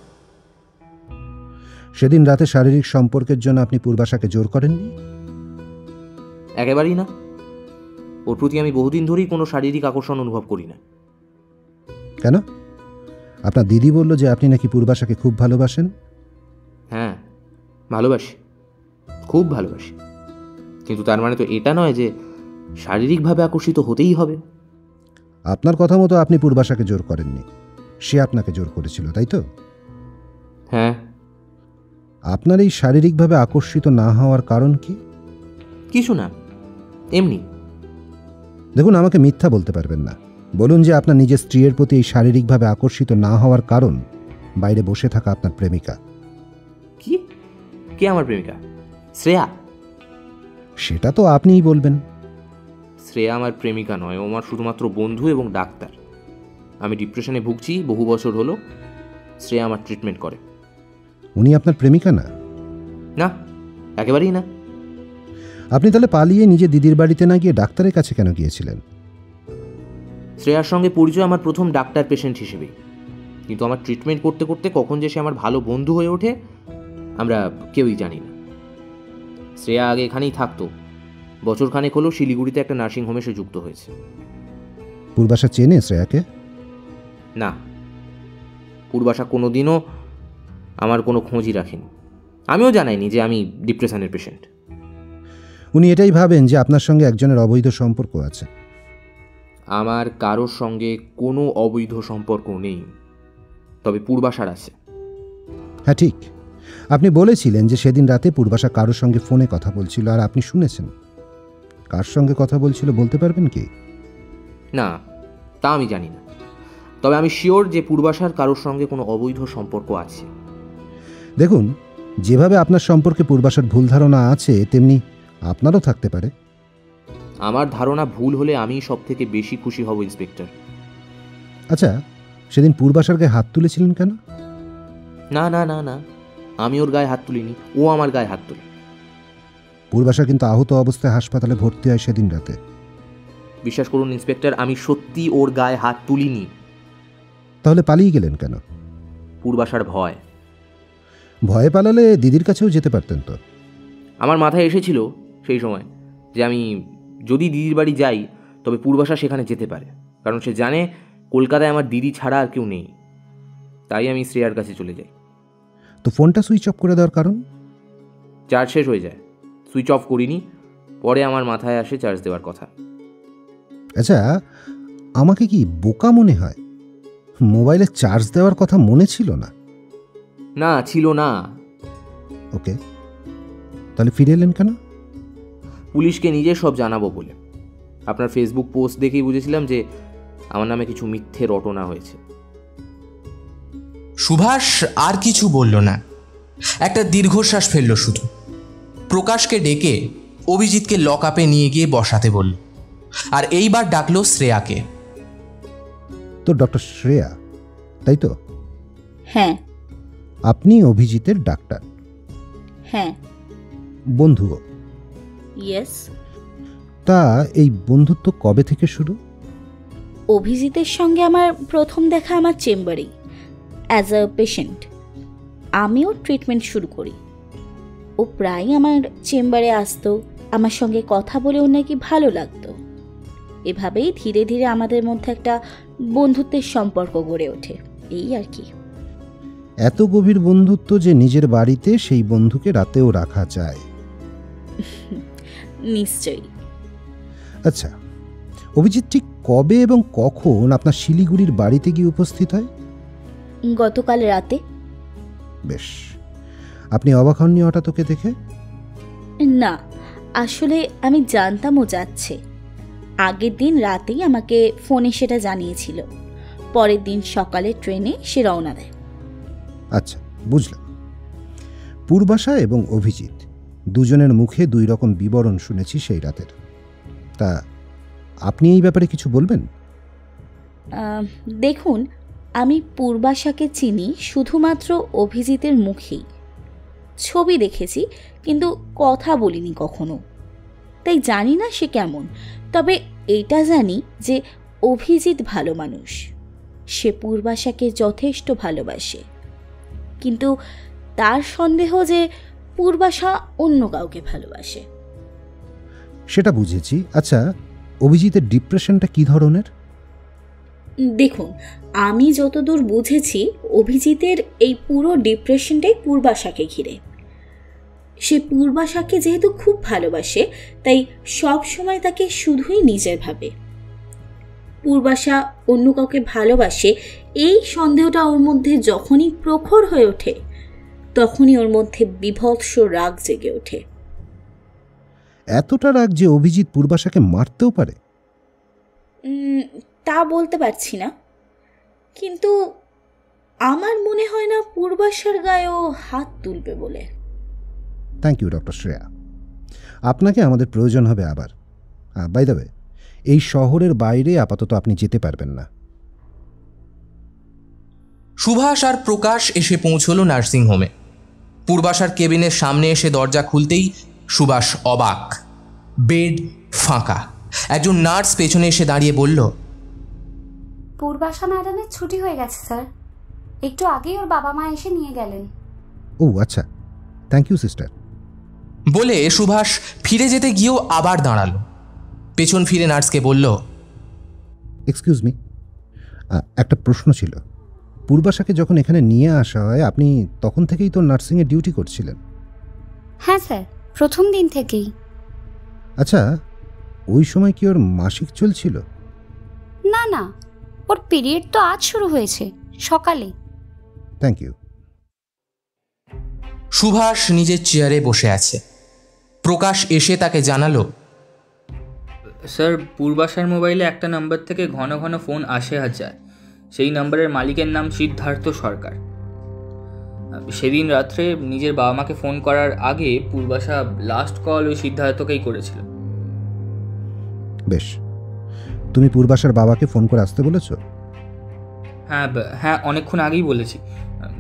B: সেদিন রাতে শারীরিক সম্পর্কের জন্য আপনি পূর্বাশাকে জোর করেননি?
I: একেবারেই না। ওর প্রতি আমি বহুদিন ধরেই কোনো শারীরিক আকর্ষণ অনুভব করি না।
B: কেন? আপনার দিদি বলল যে আপনি নাকি পূর্বাশাকে খুব ভালোবাসেন।
I: হ্যাঁ ভালোবাসি। খুব ভালোবাসি। কিন্তু তার মানে তো এটা নয় যে শারীরিকভাবে আকর্ষিত হতেই হবে।
B: আপনার কথা মতো আপনি পূর্বাশাকে জোর করেননি। সে আপনাকে জোর করেছিল তাই তো?
I: হ্যাঁ।
B: আপনার এই শারীরিকভাবে আকর্ষিত না হওয়ার কারণ কি?
I: কিছু না এমনি।
B: দেখুন আমাকে মিথ্যা বলতে পারবেন না। বলুন যে আপনার নিজের স্ত্রীর প্রতি এই শারীরিকভাবে আকর্ষিত না হওয়ার কারণ বাইরে বসে থাকা আপনার প্রেমিকা।
I: কি? কে আমার প্রেমিকা? শ্রেয়া।
B: সেটা তো আপনিই বলবেন।
I: শ্রেয়া আমার প্রেমিকা নয় ও আমার শুধুমাত্র বন্ধু এবং ডাক্তার। আমি ডিপ্রেশনে ভুগছি বহু বছর হলো শ্রেয়া আমার ট্রিটমেন্ট করে।
B: উনি আপনার প্রেমিকা না?
I: না একেবারেই না।
B: আপনি তাহলে পালিয়ে নিজে দিদির বাড়িতে না গিয়ে ডাক্তারের কাছে কেন গিয়েছিলেন?
I: শ্রেয়ার সঙ্গে পরিচয় আমার প্রথম ডাক্তার পেশেন্ট হিসেবে কিন্তু আমার ট্রিটমেন্ট করতে করতে কখন যে সে আমার ভালো বন্ধু হয়ে ওঠে আমরা কেউই জানি না। শ্রেয়া আগে এখানেই থাকতো। বছরখানেক হলো শিলিগুড়িতে একটা নার্সিংহোমে সে যুক্ত হয়েছে।
B: পূর্বাশা চেনে শ্রেয়াকে?
I: না। পূর্বাশা কোনো দিনও আমার কোনো খোঁজই রাখেনি। আমিও জানাইনি যে আমি ডিপ্রেশনের পেশেন্ট।
B: উনি এটাই ভাবেন যে আপনার সঙ্গে একজনের অবৈধ সম্পর্ক আছে।
I: আমার কারোর সঙ্গে কোনো অবৈধ সম্পর্ক নেই। তবে পূর্বাশার আছে।
B: হ্যাঁ ঠিক। আপনি বলেছিলেন যে সেদিন রাতে পূর্বাশা কারোর সঙ্গে ফোনে কথা বলছিল আর আপনি শুনেছেন। কার সঙ্গে কথা বলছিল বলতে পারবেন কি?
I: না তা আমি জানি না। তবে আমি শিওর যে পূর্বাশার কারোর সঙ্গে কোনো অবৈধ সম্পর্ক আছে।
B: দেখুন যেভাবে আপনার সম্পর্কে পূর্বাশার ভুল ধারণা আছে তেমনি আপনারও থাকতে পারে।
I: আমার ধারণা ভুল হলে আমি সব থেকে বেশি খুশি হব ইন্সপেক্টর।
B: আচ্ছা সেদিন পূর্বাশার গায়ে হাত তুলেছিলেন কেন?
I: না না না না। আমি ওর গায়ে হাত তুলিনি ও আমার গায়ে হাত তুলে।
B: পূর্বাশা কিন্তু আহত অবস্থায় হাসপাতালে ভর্তি হয় সেদিন রাতে।
I: বিশ্বাস করুন ইন্সপেক্টর আমি সত্যি ওর গায়ে হাত তুলিনি।
B: তাহলে পালিয়ে গেলেন কেন?
I: পূর্বাশার ভয়।
B: ভয়ে পালালে দিদির কাছেও যেতে পারতেন তো।
I: আমার মাথায় এসেছিল সেই সময় যে আমি যদি দিদির বাড়ি যাই তবে পূর্বাশা সেখানে যেতে পারে। কারণ সে জানে কলকাতায় আমার দিদি ছাড়া আর কেউ নেই। তাই আমি শ্রেয়ার কাছে চলে যাই।
B: তো ফোনটা সুইচ অফ করে দেওয়ার কারণ?
I: চার্জ শেষ হয়ে যায়। সুইচ অফ করিনি পরে আমার মাথায় আসে চার্জ দেওয়ার কথা।
B: আচ্ছা আমাকে কি বোকা মনে হয়? মোবাইলে চার্জ দেওয়ার কথা মনে ছিল না?
I: না ছিল না।
B: ওকে। তাহলে ফিরে এলেন কেন?
I: পুলিশকে নিজে সব জানাব বলে। আপনার ফেসবুক পোস্ট দেখেই বুঝেছিলাম যে আমার নামে কিছু মিথ্যে রটনা হয়েছে।
C: সুভাষ আর কিছু বলল না। একটা দীর্ঘশ্বাস ফেলল শুধু। প্রকাশকে ডেকে অভিজিৎকে লক আপে নিয়ে গিয়ে বসাতে বলল আর এইবার ডাকলো শ্রেয়াকে।
B: তো ডক্টর শ্রেয়া তাই তো?
H: হ্যাঁ।
B: আপনি অভিজিতের ডাক্তার।
H: হ্যাঁ।
B: বন্ধু।
H: ইয়েস।
B: তা এই বন্ধুত্ব কবে থেকে শুরু?
H: অভিজিতের সঙ্গে আমার প্রথম দেখা আমার চেম্বারেই। অ্যাজ আ পেশেন্ট আমিও ট্রিটমেন্ট শুরু করি। ও প্রায় আমার চেম্বারে আসতো আমার সঙ্গে কথা বলে ওর নাকি ভালো লাগতো। এভাবেই ধীরে ধীরে আমাদের মধ্যে একটা বন্ধুত্বের সম্পর্ক গড়ে ওঠে এই আর কি।
B: এত গভীর বন্ধুত্ব যে নিজের বাড়িতে সেই বন্ধুকে রাতেও রাখা যায়।
H: নিশ্চয়ই।
B: আচ্ছা অভিজিৎ ঠিক কবে এবং কখন আপনার শিলিগুড়ির বাড়িতে গিয়ে উপস্থিত হয়?
H: গতকাল রাতে।
B: বেশ। আপনি অবাক হননি হঠাৎ ওকে দেখে?
H: না আসলে আমি জানতাম ও যাচ্ছে। আগের দিন রাতেই আমাকে ফোনে সেটা জানিয়েছিল। পরের দিন সকালে ট্রেনে সে রওনা দেয়।
B: আচ্ছা বুঝলাম। পূর্বাশা এবং অভিজিৎ দুজনের মুখে দুই রকম বিবরণ শুনেছি সেই রাতের। তা আপনি এই ব্যাপারে কিছু বলবেন?
H: দেখুন আমি পূর্বাশাকে চিনি শুধুমাত্র অভিজিতের মুখেই। ছবি দেখেছি, কিন্তু কথা বলিনি কখনো। তাই জানি না সে কেমন, তবে এটা জানি যে অভিজিৎ ভালো মানুষ। সে পূর্বাশাকে যথেষ্ট ভালোবাসে। কিন্তু তার সন্দেহ যে পূর্বাশা অন্য কাউকে ভালোবাসে।
B: সেটা বুঝেছি। আচ্ছা অভিজিতের ডিপ্রেশনটা কি ধরনের?
H: দেখুন আমি যতদূর বুঝেছি অভিজিতের এই পুরো ডিপ্রেশনটাই পূর্বাশাকে ঘিরে। সে পূর্বাশাকে যেহেতু খুব ভালোবাসে তাই সব সময় তাকে শুধুই নিজের ভাবে। পূর্বাশা অন্য কাউকে ভালোবাসে এই সন্দেহটা ওর মধ্যে যখনই প্রখর হয়ে ওঠে তখনই ওর মধ্যে বিভৎস রাগ জেগে ওঠে।
B: এতটা রাগ যে অভিজিৎ পূর্বাশাকে মারতেও পারে?
H: তা বলতে পারছি না। কিন্তু আমার মনে হয় না পূর্বাশার গায়েও হাত তুলবে বলে।
B: থ্যাংক ইউ ডক্টর শ্রেয়া আপনাকে আমাদের প্রয়োজন হবে আবার। বাই দ্য এই শহরের বাইরে আপাতত আপনি যেতে পারবেন না।
C: সুভাষ আর প্রকাশ এসে পৌঁছলো নার্সিংহোমে পূর্বাশার কেবিনের সামনে এসে দরজা খুলতেই সুভাষ অবাক। বেড ফাঁকা। একজন নার্স পেছনে এসে দাঁড়িয়ে বলল
E: পূর্বাশা ম্যাডামের ছুটি হয়ে গেছে স্যার। একটু আগেই ওর বাবা মা এসে নিয়ে গেলেন।
B: ও আচ্ছা। থ্যাংক ইউ সিস্টার
C: বলে সুভাষ ফিরে যেতে গিয়েও আবার দাঁড়াল। পেছন ফিরে নার্সকে বলল
B: এক্সকিউজ মি একটা প্রশ্ন ছিল। পূর্বাশাকে যখন এখানে নিয়ে আসা হয় আপনি তখন থেকেই তো নার্সিংয়ে ডিউটি করছিলেন?
E: হ্যাঁ স্যার প্রথম দিন থেকেই।
B: আচ্ছা ওই সময় কি ওর মাসিক চলছিল?
E: না না ওর পিরিয়ড তো আজ শুরু হয়েছে সকালে।
B: থ্যাংক ইউ
C: সুভাষ নিজের চেয়ারে বসে আছে। প্রকাশ এসে তাকে জানালো
F: স্যার পূর্বাশার মোবাইলে একটা নাম্বার থেকে ঘন ঘন ফোন আসে আর যায়। সেই নাম্বারের মালিকের নাম সিদ্ধার্থ সরকার। সেদিন রাত্রে নিজের বাবা মাকে ফোন করার আগে পূর্বাশা লাস্ট কল ওই সিদ্ধার্থকেই করেছিল।
B: বেশ। তুমি পূর্বাশার বাবাকে ফোন করে আসতে বলেছ?
F: হ্যাঁ হ্যাঁ অনেকক্ষণ আগেই বলেছি।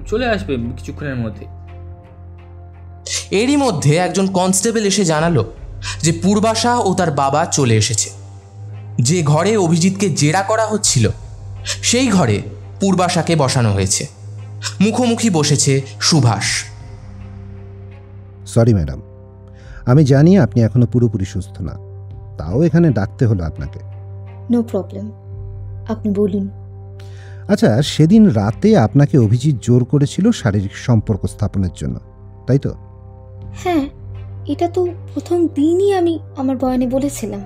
F: চলে আসবে কিছুক্ষণের মধ্যে।
C: এরই মধ্যে একজন কনস্টেবল এসে জানালো যে পূর্বাশা ও তার বাবা চলে এসেছে। যে ঘরে অভিজিৎকে জেরা করা হচ্ছিল সেই ঘরে পূর্বাশাকে বসানো হয়েছে। মুখোমুখি বসেছে সুভাষ।
B: সরি ম্যাডাম আমি জানি আপনি এখনও পুরোপুরি সুস্থ না। তাও এখানে ডাকতে হলো আপনাকে।
D: নো প্রবলেম আপনি বলুন।
B: আচ্ছা সেদিন রাতে আপনাকে অভিজিৎ জোর করেছিল শারীরিক সম্পর্ক স্থাপনের জন্য তাই তো?
D: হ্যাঁ এটা তো প্রথম দিনই আমি আমার বয়ানে বলেছিলাম।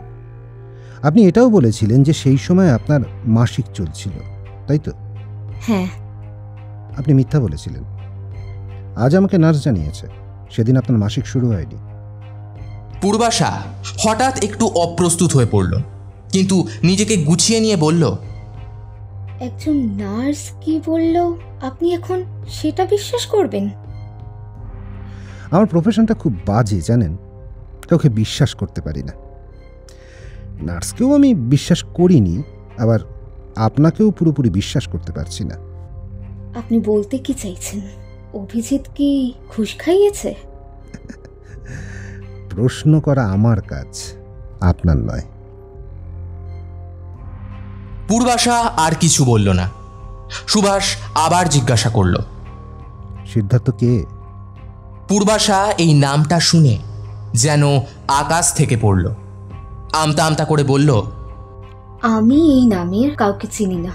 B: আপনি এটাও বলেছিলেন যে সেই সময় আপনার মাসিক চলছিল তাই তো?
D: হ্যাঁ।
B: আপনি মিথ্যা বলেছিলেন। আজ আমাকে নার্স জানিয়েছে সেদিন আপনার মাসিক শুরু হয়নি।
C: পূর্বাশা হঠাৎ একটু অপ্রস্তুত হয়ে পড়ল। কিন্তু নিজেকে গুছিয়ে নিয়ে বলল
D: একজন নার্স কি বলল? আপনি এখন সেটা বিশ্বাস করবেন?
B: আমার প্রফেশনটা খুব বাজে জানেন? কাউকে বিশ্বাস করতে পারি না। নার্সকেও আমি বিশ্বাস করিনি আবার আপনাকেও পুরোপুরি বিশ্বাস করতে পারছি না।
D: আপনি বলতে কি চাইছেন? অভিজিৎ কি ঘুষ খাইয়েছে?
B: প্রশ্ন করা আমার কাজ আপনার নয়।
C: পূর্বাশা আর কিছু বলল না। সুভাষ আবার জিজ্ঞাসা করল
B: সিদ্ধার্থ কে?
C: পূর্বাশা এই নামটা শুনে যেন আকাশ থেকে পড়ল। আমতা আমতা করে বলল
D: আমি এই নামের কাউকে চিনি না।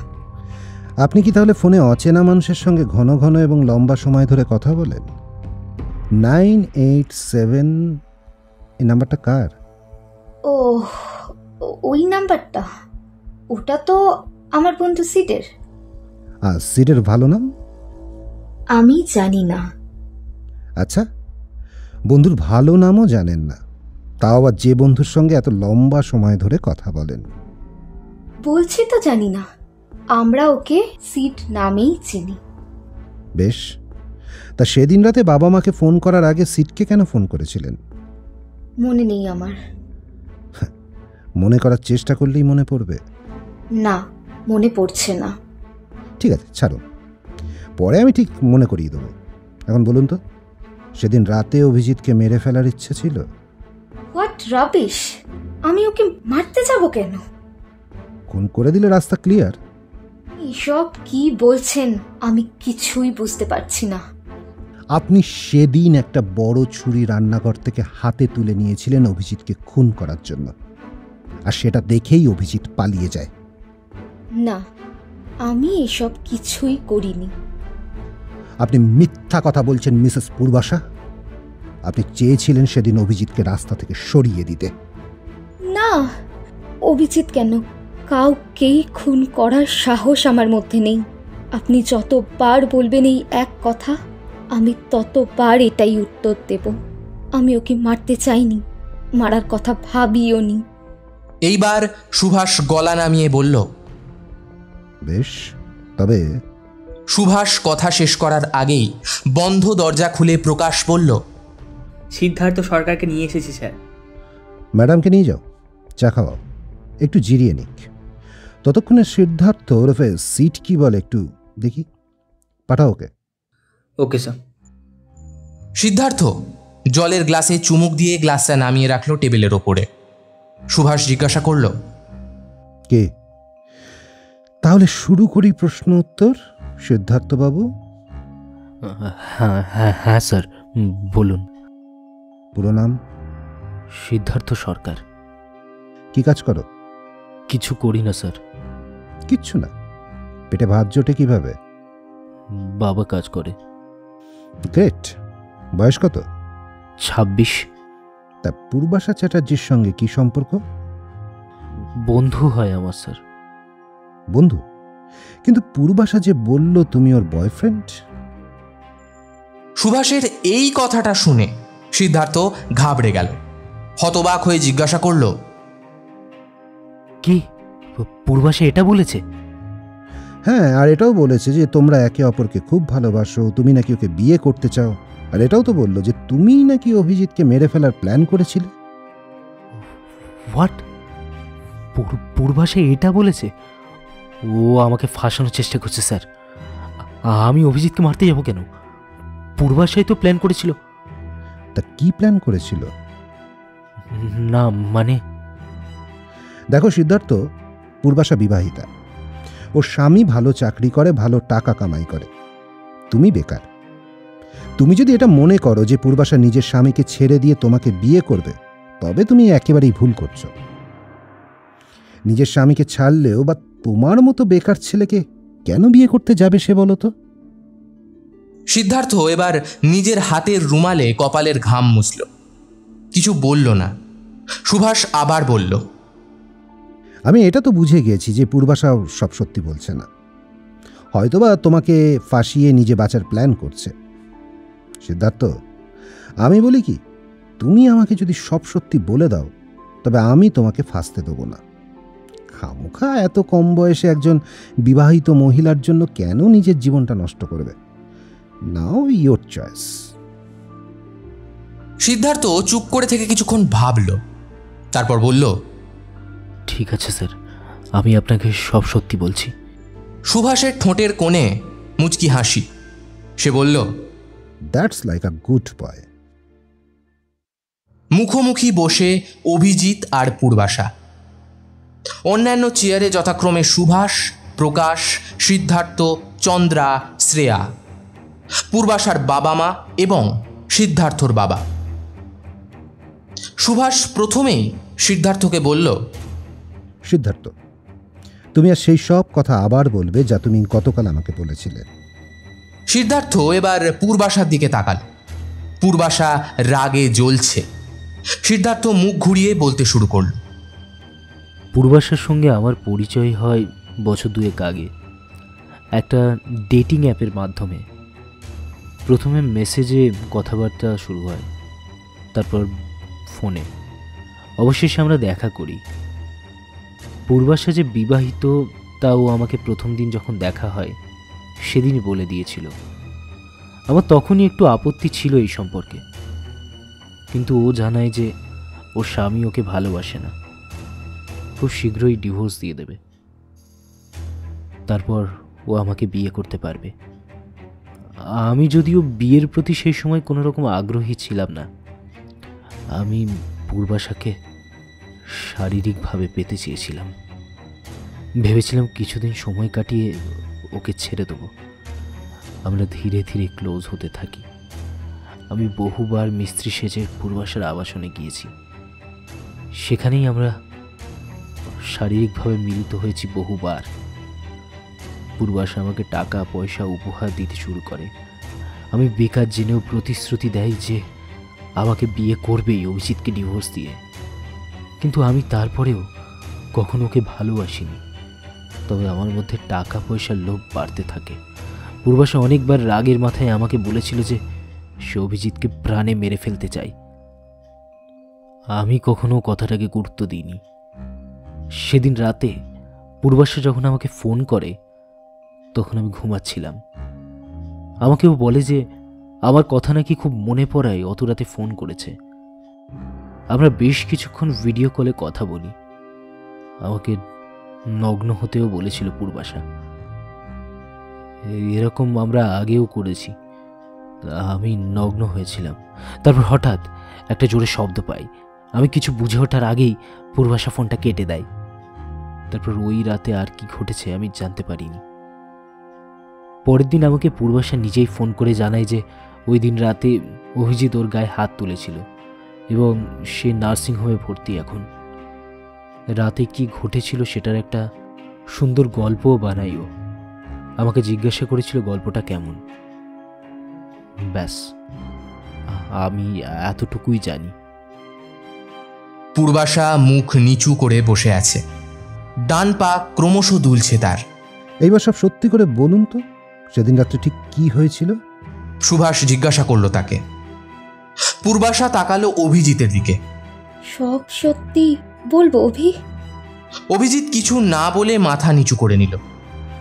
B: আপনি কি তাহলে ফোনে অচেনা মানুষের সঙ্গে ঘন ঘন এবং লম্বা সময় ধরে কথা বলেন? নাইন এইট সেভেন এই নাম্বারটা কার?
D: ও ওই নাম্বারটা? ওটা তো আমার বন্ধু সিটের।
B: আর সিটের ভালো নাম?
D: আমি জানি না।
B: আচ্ছা বন্ধুর ভালো নামও জানেন না। তাও আবার যে বন্ধুর সঙ্গে এত লম্বা সময় ধরে কথা বলেন।
D: বলছি তো জানি না। আমরা ওকে সিট নামেই চিনি।
B: বেশ তা সেদিন রাতে বাবা মাকে ফোন করার আগে সিটকে কেন ফোন করেছিলেন?
D: মনে নেই আমার।
B: মনে করার চেষ্টা করলেই মনে পড়বে।
D: না মনে পড়ছে না।
B: ঠিক আছে ছাড়ো। পরে আমি ঠিক মনে করিয়ে দেবো। এখন বলুন তো সেদিন রাতে অভিজিৎকে মেরে ফেলার ইচ্ছে ছিল?
D: হোয়াট রাবিশ আমি ওকে মারতে যাব কেন?
B: খুন করে দিলে রাস্তা ক্লিয়ার
D: এসব কি বলছেন আমি কিছুই বুঝতে পারছি না।
B: আপনি সেদিন একটা বড় ছুরি রান্নাঘর থেকে হাতে তুলে নিয়েছিলেন অভিজিৎকে খুন করার জন্য। আর সেটা দেখেই অভিজিৎ পালিয়ে যায়।
D: না আমি এসব কিছুই করিনি।
B: আপনি মিথ্যা কথা বলছেন মিসেস পূর্বাশা। আপনি চেয়েছিলেন সেদিন অভিজিৎকে রাস্তা থেকে সরিয়ে দিতে।
D: না অভিজিৎ কেন? কাউকেই খুন করার সাহস আমার মধ্যে নেই। আপনি যতবার বলবেন এই এক কথা আমি ততবার এটাই উত্তর দেব। আমি ওকে মারতে চাইনি মারার কথা ভাবিও নি
C: এইবার সুভাষ গলা নামিয়ে বলল
B: বেশ তবে
C: সুভাষ কথা শেষ করার আগেই বন্ধ দরজা খুলে প্রকাশ বলল
L: সিদ্ধার্থ সরকারকে নিয়ে এসেছি স্যার।
B: ম্যাডামকে নিয়ে যাও চা খাওয়াও একটু জিরিয়ে নিক। ততক্ষণে সিদ্ধার্থ ওরফে সিট কি বলে একটু দেখি পাঠাও ওকে।
L: Okay sir.
C: সিদ্ধার্থ জলের গ্লাসে চুমুক দিয়ে গ্লাসটা নামিয়ে রাখল টেবিলের ওপরে। সুভাষ জিজ্ঞাসা করল
B: কে? তাহলে শুরু করি প্রশ্ন উত্তর সিদ্ধার্থবাবু?
K: হ্যাঁ হ্যাঁ হ্যাঁ স্যার বলুন।
B: পুরো নাম?
K: সিদ্ধার্থ সরকার।
B: কি কাজ করো?
K: কিছু করি না স্যার।
B: কিচ্ছু না। পেটে ভাত জোটে কীভাবে?
K: বাবা কাজ করে।
B: গ্রেট। বয়স কত?
K: ছাব্বিশ।
B: তা পূর্বাশা চ্যাটার্জির সঙ্গে কি সম্পর্ক?
K: বন্ধু হয় আমার স্যার।
B: বন্ধু কিন্তু পূর্বাশা যে বলল তুমি ওর বয়ফ্রেন্ড
C: সুভাষের এই কথাটা শুনে সিদ্ধার্থ ঘাবড়ে গেল। হতবাক হয়ে জিজ্ঞাসা করল
K: কি? পূর্বাশে এটা বলেছে?
B: হ্যাঁ আর এটাও বলেছে যে তোমরা একে অপরকে খুব ভালোবাসো তুমি নাকি ওকে বিয়ে করতে চাও। আর এটাও তো বলল যে তুমি নাকি অভিজিৎকে মেরে ফেলার প্ল্যান করেছিলে।
K: হোয়াট পূর্বাশে এটা বলেছে? ও আমাকে ফাঁসানোর চেষ্টা করছে স্যার। আমি অভিজিৎকে মারতে যাব কেন? পূর্বাশাই তো প্ল্যান করেছিল।
B: তা কি প্ল্যান করেছিল?
M: না মানে?
B: দেখো সিদ্ধার্থ পূর্বাশা বিবাহিতা। ওর স্বামী ভালো চাকরি করে ভালো টাকা কামাই করে। তুমি বেকার। তুমি যদি এটা মনে করো যে পূর্বাশা নিজের স্বামীকে ছেড়ে দিয়ে তোমাকে বিয়ে করবে তবে তুমি একেবারেই ভুল করছ। নিজের স্বামীকে ছাড়লেও বা তোমার মতো বেকার ছেলেকে কেন বিয়ে করতে যাবে সে বলো তো?
C: সিদ্ধার্থ এবার নিজের হাতের রুমালে কপালের ঘাম মুছল। কিছু বলল না। সুভাষ আবার বলল
B: আমি এটা তো বুঝে গিয়েছি যে পূর্বাশাও সব সত্যি বলছে না। হয়তোবা তোমাকে ফাঁসিয়ে নিজে বাঁচার প্ল্যান করছে। সিদ্ধার্থ আমি বলি কি তুমি আমাকে যদি সব সত্যি বলে দাও তবে আমি তোমাকে ফাঁসতে দেবো না। খামুখা এত কম বয়সে একজন বিবাহিত মহিলার জন্য কেন নিজের জীবনটা নষ্ট করবে? নাও ইয়োর চয়েস
C: সিদ্ধার্থ চুপ করে থেকে কিছুক্ষণ ভাবল তারপর বলল
K: ঠিক আছে স্যার। আমি আপনাকে সব সত্যি বলছি।
C: সুভাষের ঠোঁটের কোণে মুচকি হাসি। সে বলল
B: that's like a good boy
C: মুখোমুখি বসে অভিজিৎ আর পূর্বাশা। অন্যান্য চেয়ারে যথাক্রমে সুভাষ প্রকাশ সিদ্ধার্থ চন্দ্রা শ্রেয়া। পূর্বাশার বাবা মা এবং সিদ্ধার্থর বাবা। সুভাষ প্রথমেই সিদ্ধার্থকে বলল
B: সিদ্ধার্থ তুমি আর সেই সব কথা আবার বলবে যা তুমি গতকাল আমাকে বলেছিলে।
C: সিদ্ধার্থ এবার পূর্বাশার দিকে তাকাল। পূর্বাশা রাগে জ্বলছে। সিদ্ধার্থ মুখ ঘুরিয়ে বলতে শুরু করল
K: পূর্বাশার সঙ্গে আমার পরিচয় হয় বছর দুয়েক আগে। একটা ডেটিং অ্যাপের মাধ্যমে। প্রথমে মেসেজে কথাবার্তা শুরু হয়, তারপর ফোনে অবশেষে আমরা দেখা করি। পূর্বাশা যে বিবাহিত, তাও আমাকে প্রথম দিন যখন দেখা হয়, সেদিনই বলে দিয়েছিল। আমার তখনই একটু আপত্তি ছিল এই সম্পর্কে। কিন্তু ও জানায় যে, ওর স্বামী ওকে ভালোবাসে না। খুব শীঘ্রই ডিভোর্স দিয়ে দেবে। তারপর ও আমাকে বিয়ে করতে পারবে। আমি যদিও বিয়ের প্রতি সেই সময় কোনো রকম আগ্রহী ছিলাম না, আমি পূর্বাশাকে শারীরিকভাবে পেতে চেয়েছিলাম। ভেবেছিলাম কিছুদিন সময় কাটিয়ে ওকে ছেড়ে দেবো। আমরা ধীরে ধীরে ক্লোজ হতে থাকি। আমি বহুবার মিস্ত্রি সেজে পূর্বাশার আবাসনে গিয়েছি। সেখানেই আমরা শারীরিকভাবে মিলিত হয়েছি বহুবার। পূর্বাশা আমাকে টাকা, পয়সা, উপহার দিতে শুরু করে। আমি বেকার জেনেও প্রতিশ্রুতি দেয় যে আমাকে বিয়ে করবেই অভিজিৎকে ডিভোর্স দিয়ে। কিন্তু আমি তারপরেও কখনো ওকে ভালোবাসিনি। তবে আমার মধ্যে টাকা, পয়সার লোভ বাড়তে থাকে। পূর্বাশা অনেকবার রাগের মাথায় আমাকে বলেছিল যে সে অভিজিৎকে প্রাণে মেরে ফেলতে চায়। আমি কখনো কথাটাকে গুরুত্ব দিইনি। সেদিন রাতে পূর্বাশা যখন আমাকে ফোন করে, তখন আমি ঘুমাচ্ছিলাম। আমাকেও বলে যে, আমার কথা নাকি খুব মনে পড়ায়, অত রাতে ফোন করেছে। আমরা বেশ কিছুক্ষণ ভিডিও কলে কথা বলি। আমাকে নগ্ন হতেও বলেছিল পূর্বাশা। এরকম আমরা আগেও করেছি। আমি নগ্ন হয়েছিলাম। তারপর হঠাৎ একটা জোরে শব্দ পাই। আমি কিছু বুঝে ওঠার আগেই পূর্বাশা ফোনটা কেটে দেয়। তারপর ওই রাতে আর কি ঘটেছে আমি জানতে পারিনি। পরের দিন আমাকে পূর্বাশা নিজেই ফোন করে জানায় যে ওই দিন রাতে অভিজিৎ ওর গায়ে হাত তুলেছিল এবং সে নার্সিংহোমে ভর্তি এখন। রাতে কি ঘটেছিল সেটার একটা সুন্দর গল্পও বানাইও আমাকে জিজ্ঞাসা করেছিল গল্পটা কেমন। ব্যাস, আমি এতটুকুই জানি।
C: পূর্বাশা মুখ নিচু করে বসে আছে। ডান পা ক্রমশ দুলছে তার।
B: এইবার সব সত্যি করে বলুন তো সেদিন রাত্রে ঠিক কি হয়েছিল?
C: সুভাষ জিজ্ঞাসা করল তাকে। পূর্বাশা তাকালো অভিজিতের দিকে।
D: সব সত্যি বলব অভি।
C: অভিজিৎ কিছু না বলে মাথা নিচু করে নিল।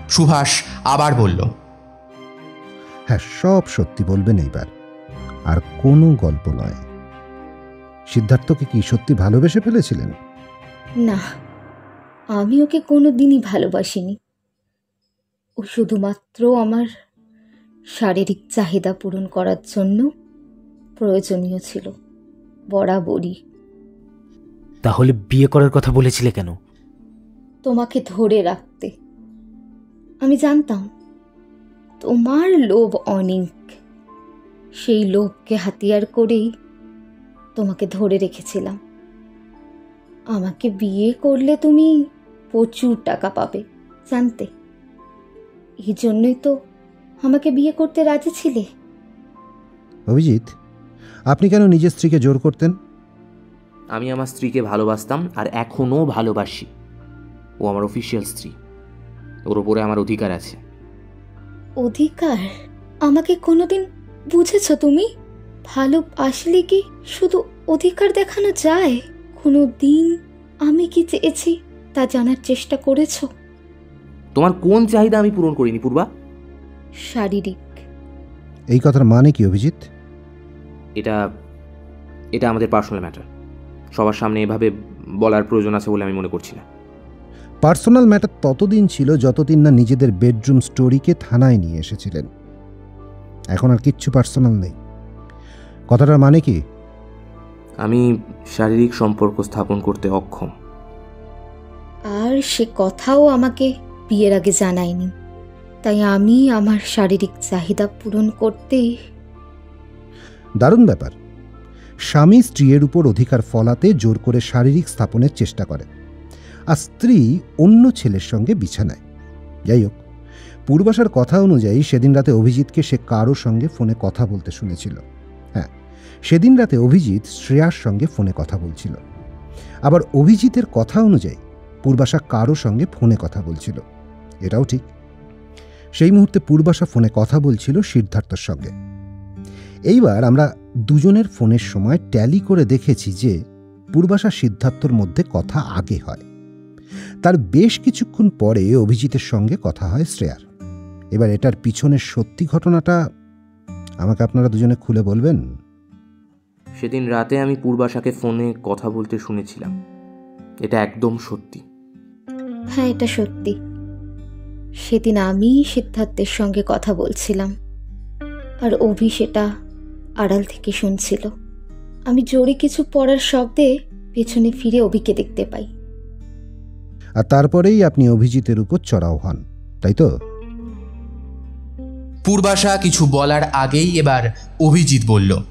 C: সুভাষ আবার বলল
B: হ্যাঁ সব সত্যি বলবেন এইবার। আর কোনো গল্প নয়। সিদ্ধার্থকে কি সত্যি ভালোবেসে ফেলেছিলেন?
D: না। আমি ওকে কোনো দিনই ভালোবাসিনি। ও শুধুমাত্র আমার শারীরিক চাহিদা পূরণ করার জন্য প্রয়োজনীয় ছিল বরাবরই।
K: তাহলে বিয়ে করার কথা বলেছিলে কেন?
D: তোমাকে ধরে রাখতে। আমি জানতাম তোমার লোভ অনেক। সেই লোভকে হাতিয়ার করেই তোমাকে ধরে রেখেছিলাম। আমাকে বিয়ে করলে তুমি প্রচুর টাকা পাবে জানতে। এই জন্যই তো আমাকে বিয়ে করতে রাজি ছিলে।
B: অভিজিৎ আপনি কেন নিজের স্ত্রীকে জোর করতেন?
I: আমি আমার স্ত্রীকে ভালোবাসতাম আর এখনও ভালোবাসি। ও আমার অফিসিয়াল স্ত্রী। ওর ওপরে আমার অধিকার আছে।
D: অধিকার? আমাকে কোনোদিন বুঝেছ তুমি? ভালো আসলে কি শুধু অধিকার দেখানো যায়? কোনো দিন আমি কি চেয়েছি তা জানার চেষ্টা করেছ?
I: তোমার কোন চাহিদা আমি পূরণ করিনি পূর্বা?
D: শারীরিক।
B: এই কথার মানে কি অভিজিৎ?
I: এটা এটা আমাদের পার্সোনাল ম্যাটার। সবার সামনে এভাবে বলার প্রয়োজন আছে বলে আমি মনে করছি না।
B: পার্সোনাল ম্যাটার ততদিন ছিল যতদিন না নিজেদের বেডরুম স্টোরিকে থানায় নিয়ে এসেছিলেন। এখন আর কিচ্ছু পার্সোনাল নেই। কথাটার মানে কি?
I: আমি শারীরিক সম্পর্ক স্থাপন করতে অক্ষম।
D: আর সে কথাও আমাকে বিয়ের আগে জানায়নি। তাই আমি আমার শারীরিক চাহিদা পূরণ করতেই
B: দারুণ ব্যাপার। স্বামী স্ত্রীর উপর অধিকার ফলাতে জোর করে শারীরিক স্থাপনের চেষ্টা করে। আর স্ত্রী অন্য ছেলের সঙ্গে বিছানায়। যাই হোক, পূর্বাশার কথা অনুযায়ী সেদিন রাতে অভিজিৎকে সে কারও সঙ্গে ফোনে কথা বলতে শুনেছিল। হ্যাঁ সেদিন রাতে অভিজিৎ শ্রেয়ার সঙ্গে ফোনে কথা বলছিল। আবার অভিজিতের কথা অনুযায়ী পূর্বাশা কারও সঙ্গে ফোনে কথা বলছিল। এটাও ঠিক। সেই মুহূর্তে পূর্বাশা ফোনে কথা বলছিল সিদ্ধার্থর সঙ্গে। এইবার আমরা দুজনের ফোনের সময় ট্যালি করে দেখেছি যে পূর্বাশা সিদ্ধার্থর মধ্যে কথা আগে হয়। তার বেশ কিছুক্ষণ পরে অভিজিতের সঙ্গে কথা হয় শ্রেয়ার। এবার এটার পিছনের সত্যি ঘটনাটা আমাকে আপনারা দুজনে খুলে বলবেন?
I: সেদিন রাতে আমি পূর্বাশাকে ফোনে কথা বলতে শুনেছিলাম। এটা একদম সত্যি।
D: হ্যাঁ এটা সত্যি। সেদিন আমি সিদ্ধার্থের সঙ্গে কথা বলছিলাম। আর অভি সেটা আড়াল থেকে শুনছিল। আমি জোরে কিছু পড়ার শব্দে পেছনে ফিরে অভিকে দেখতে পাই।
B: আর তারপরেই আপনি অভিজিতের উপর চড়াও হন তাই তো?
C: পূর্বাশা কিছু বলার আগেই এবার অভিজিৎ বলল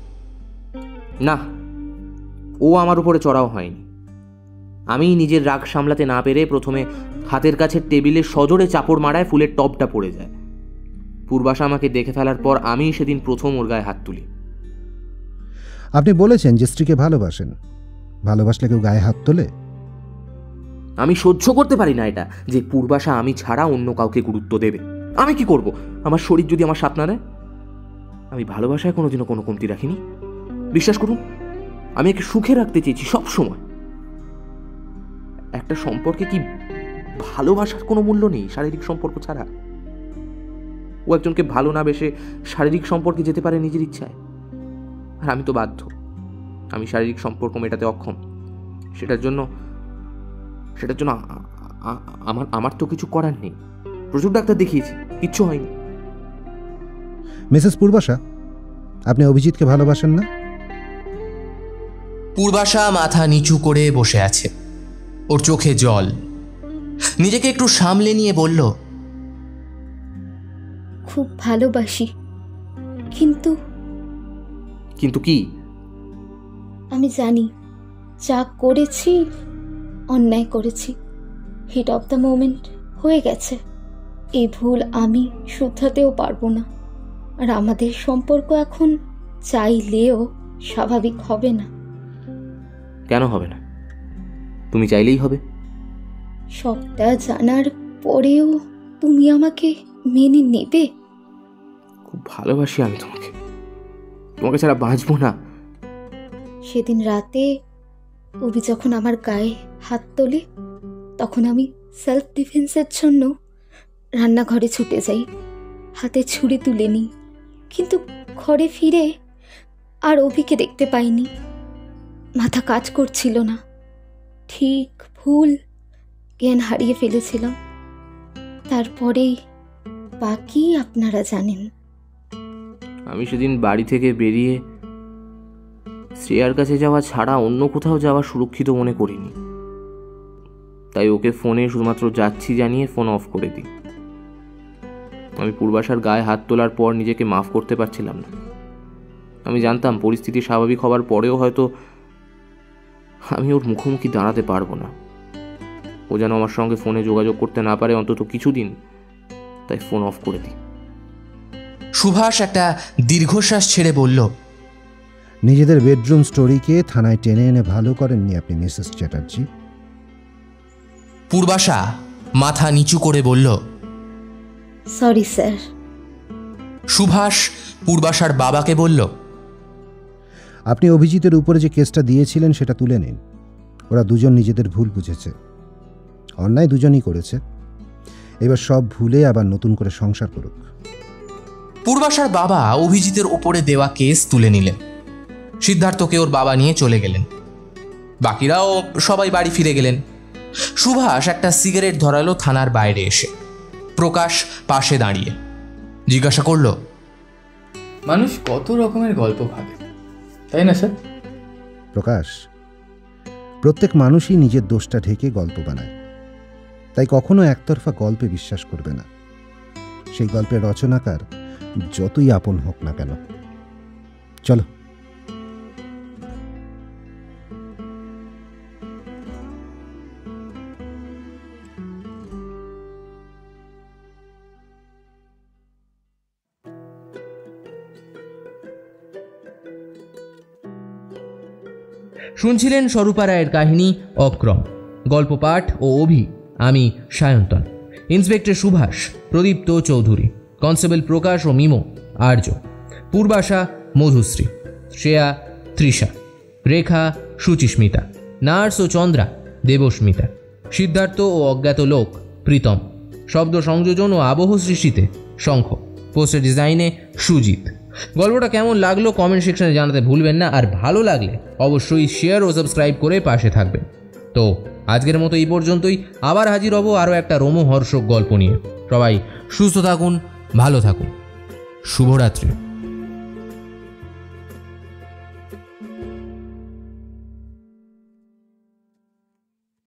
I: না ও আমার উপরে চড়াও হয়নি। আমি নিজের রাগ সামলাতে না পেরে প্রথমে হাতের কাছে টেবিলে সজোরে চাপড় মারায় ফুলের টপটা পড়ে যায়। পূর্বাশা আমাকে দেখে ফেলার পর আমি সেদিন প্রথম ওর গায়ে হাত তুলি।
B: আপনি বলেছেন যে স্ত্রীকে ভালোবাসেন। ভালোবাসলে কেউ গায়ে হাত তোলে?
I: আমি সহ্য করতে পারি না এটা যে পূর্বাশা আমি ছাড়া অন্য কাউকে গুরুত্ব দেবে। আমি কি করব? আমার শরীর যদি আমার সাথ না দেয়? আমি ভালোবাসায় কোনোদিনও কোনো কমতি রাখিনি। বিশ্বাস করুন আমি একে সুখে রাখতে চেয়েছি সব সময় একটা সম্পর্কে কি ভালোবাসার কোনো মূল্য নেই শারীরিক সম্পর্ক ছাড়া? ও একজনকে ভালো না বেসে শারীরিক সম্পর্কে যেতে পারে নিজের ইচ্ছায়। আর আমি তো বাধ্য। আমি শারীরিক সম্পর্ক মেটাতে অক্ষম। সেটার জন্য সেটার জন্য আমার আমার তো কিছু করার নেই। প্রচুর ডাক্তার দেখিয়েছি কিচ্ছু হয়নি।
B: মিসেস পূর্বাশা আপনি অভিজিৎকে ভালোবাসেন না?
C: পূর্বাশা মাথা নিচু করে বসে আছে। ওর চোখে জল। নিজেকে একটু সামলে নিয়ে বলল
D: খুব ভালোবাসি কিন্তু
I: কিন্তু কি?
D: আমি জানি যা করেছি অন্যায় করেছি হিট অফ দ্য মোমেন্ট হয়ে গেছে। এই ভুল আমি শুধরাতেও পারব না। আর আমাদের সম্পর্ক এখন চাইলেও স্বাভাবিক হবে না।
I: কেন হবে না? তুমি চাইলেই হবে।
D: সবটা জানার পরেও তুমি আমাকে মেনে নেবে?
I: খুব ভালোবাসি আমি তোমাকে। তোমাকে ছাড়া বাঁচবো না।
D: সেদিন রাতে অভি যখন আমার গায়ে হাত তোলে তখন আমি সেলফ ডিফেন্সের জন্য রান্নাঘরে ছুটে যাই। হাতে ছুরি তুলে নিই কিন্তু ঘরে ফিরে আর অভিকে দেখতে পাইনি। মাথা কাজ করছিল না। ঠিক ভুল জ্ঞান হারিয়ে ফেলেছিলাম। তারপরেই বাকি আপনারা জানেন।
I: আমি সেদিন বাড়ি থেকে বেরিয়ে শ্রেয়ার কাছে যাওয়া ছাড়া অন্য কোথাও যাওয়া সুরক্ষিত মনে করিনি। তাই ওকে ফোনে শুধুমাত্র যাচ্ছি জানিয়ে ফোন অফ করে দিই। আমি পূর্বাশার গায়ে হাত তোলার পর নিজেকে মাফ করতে পারছিলাম না। আমি জানতাম পরিস্থিতি স্বাভাবিক হবার পরেও হয়তো আমি ওর মুখোমুখি দাঁড়াতে পারব না। ও যেন আমার সঙ্গে ফোনে যোগাযোগ করতে না পারে অন্তত কিছুদিন তাই ফোন অফ করে দিই।
N: সুভাষ একটা দীর্ঘশ্বাস ছেড়ে বলল
B: নিজেদের বেডরুম স্টোরিকে থানায় টেনে এনে ভালো করেননি আপনি মিসেস চ্যাটার্জি।
N: পূর্বাশা মাথা নিচু করে বলল
D: সরি স্যার।
N: সুভাষ পূর্বাশার বাবাকে বলল
B: আপনি অভিজিতের উপরে যে কেসটা দিয়েছিলেন সেটা তুলে নিন। ওরা দুজন নিজেদের ভুল বুঝেছে। অন্যায় দুজনই করেছে। এবার সব ভুলে আবার নতুন করে সংসার করুক।
N: পূর্বাশার বাবা অভিজিতের ওপরে দেওয়া কেস তুলে নিলেন। সিদ্ধার্থকে ওর বাবা নিয়ে চলে গেলেন। বাকিরাও সবাই বাড়ি ফিরে গেলেন। সুভাষ একটা সিগারেট ধরালো থানার বাইরে এসে। প্রকাশ পাশে দাঁড়িয়ে। জিজ্ঞাসা করল
F: মানুষ কত রকমের গল্প ভাবে? তাই না, স্যার?
B: প্রকাশ, প্রত্যেক মানুষই নিজের দোষটা ঢেকে গল্প বানায়। তাই কখনো একতরফা গল্পে বিশ্বাস করবে না। সেই গল্পের রচনাকার যতই আপন হোক না কেন। চলো।
C: শুনছিলেন স্বরূপা রায়ের কাহিনী অক্রম গল্প, পাঠ ও অভি, আমি সায়ন্তন। ইন্সপেক্টর সুভাষ, প্রদীপ্ত চৌধুরী, কনস্টেবল প্রকাশ ও মিমো, আর্য। পূর্বাশা, মধুশ্রী। শ্রেয়া, তৃষা। রেখা, সুচিস্মিতা। নার্স ও চন্দ্রা, দেবস্মিতা। সিদ্ধার্থ ও অজ্ঞাত লোক, প্রীতম। শব্দ সংযোজন ও আবহ সৃষ্টিতে, শঙ্খ। পোস্টার ডিজাইনে, সুজিত। গল্পটা কেমন লাগল কমেন্ট সেকশনে জানাতে ভুলবেন না, আর ভালো লাগলে অবশ্যই শেয়ার ও সাবস্ক্রাইব করে পাশে থাকবেন। তো, আজকের মতো এই পর্যন্তই, আবার হাজির হব আরও একটা রোমহর্ষক গল্প নিয়ে। সবাই সুস্থ থাকুন, ভালো থাকুন। শুভরাত্রি।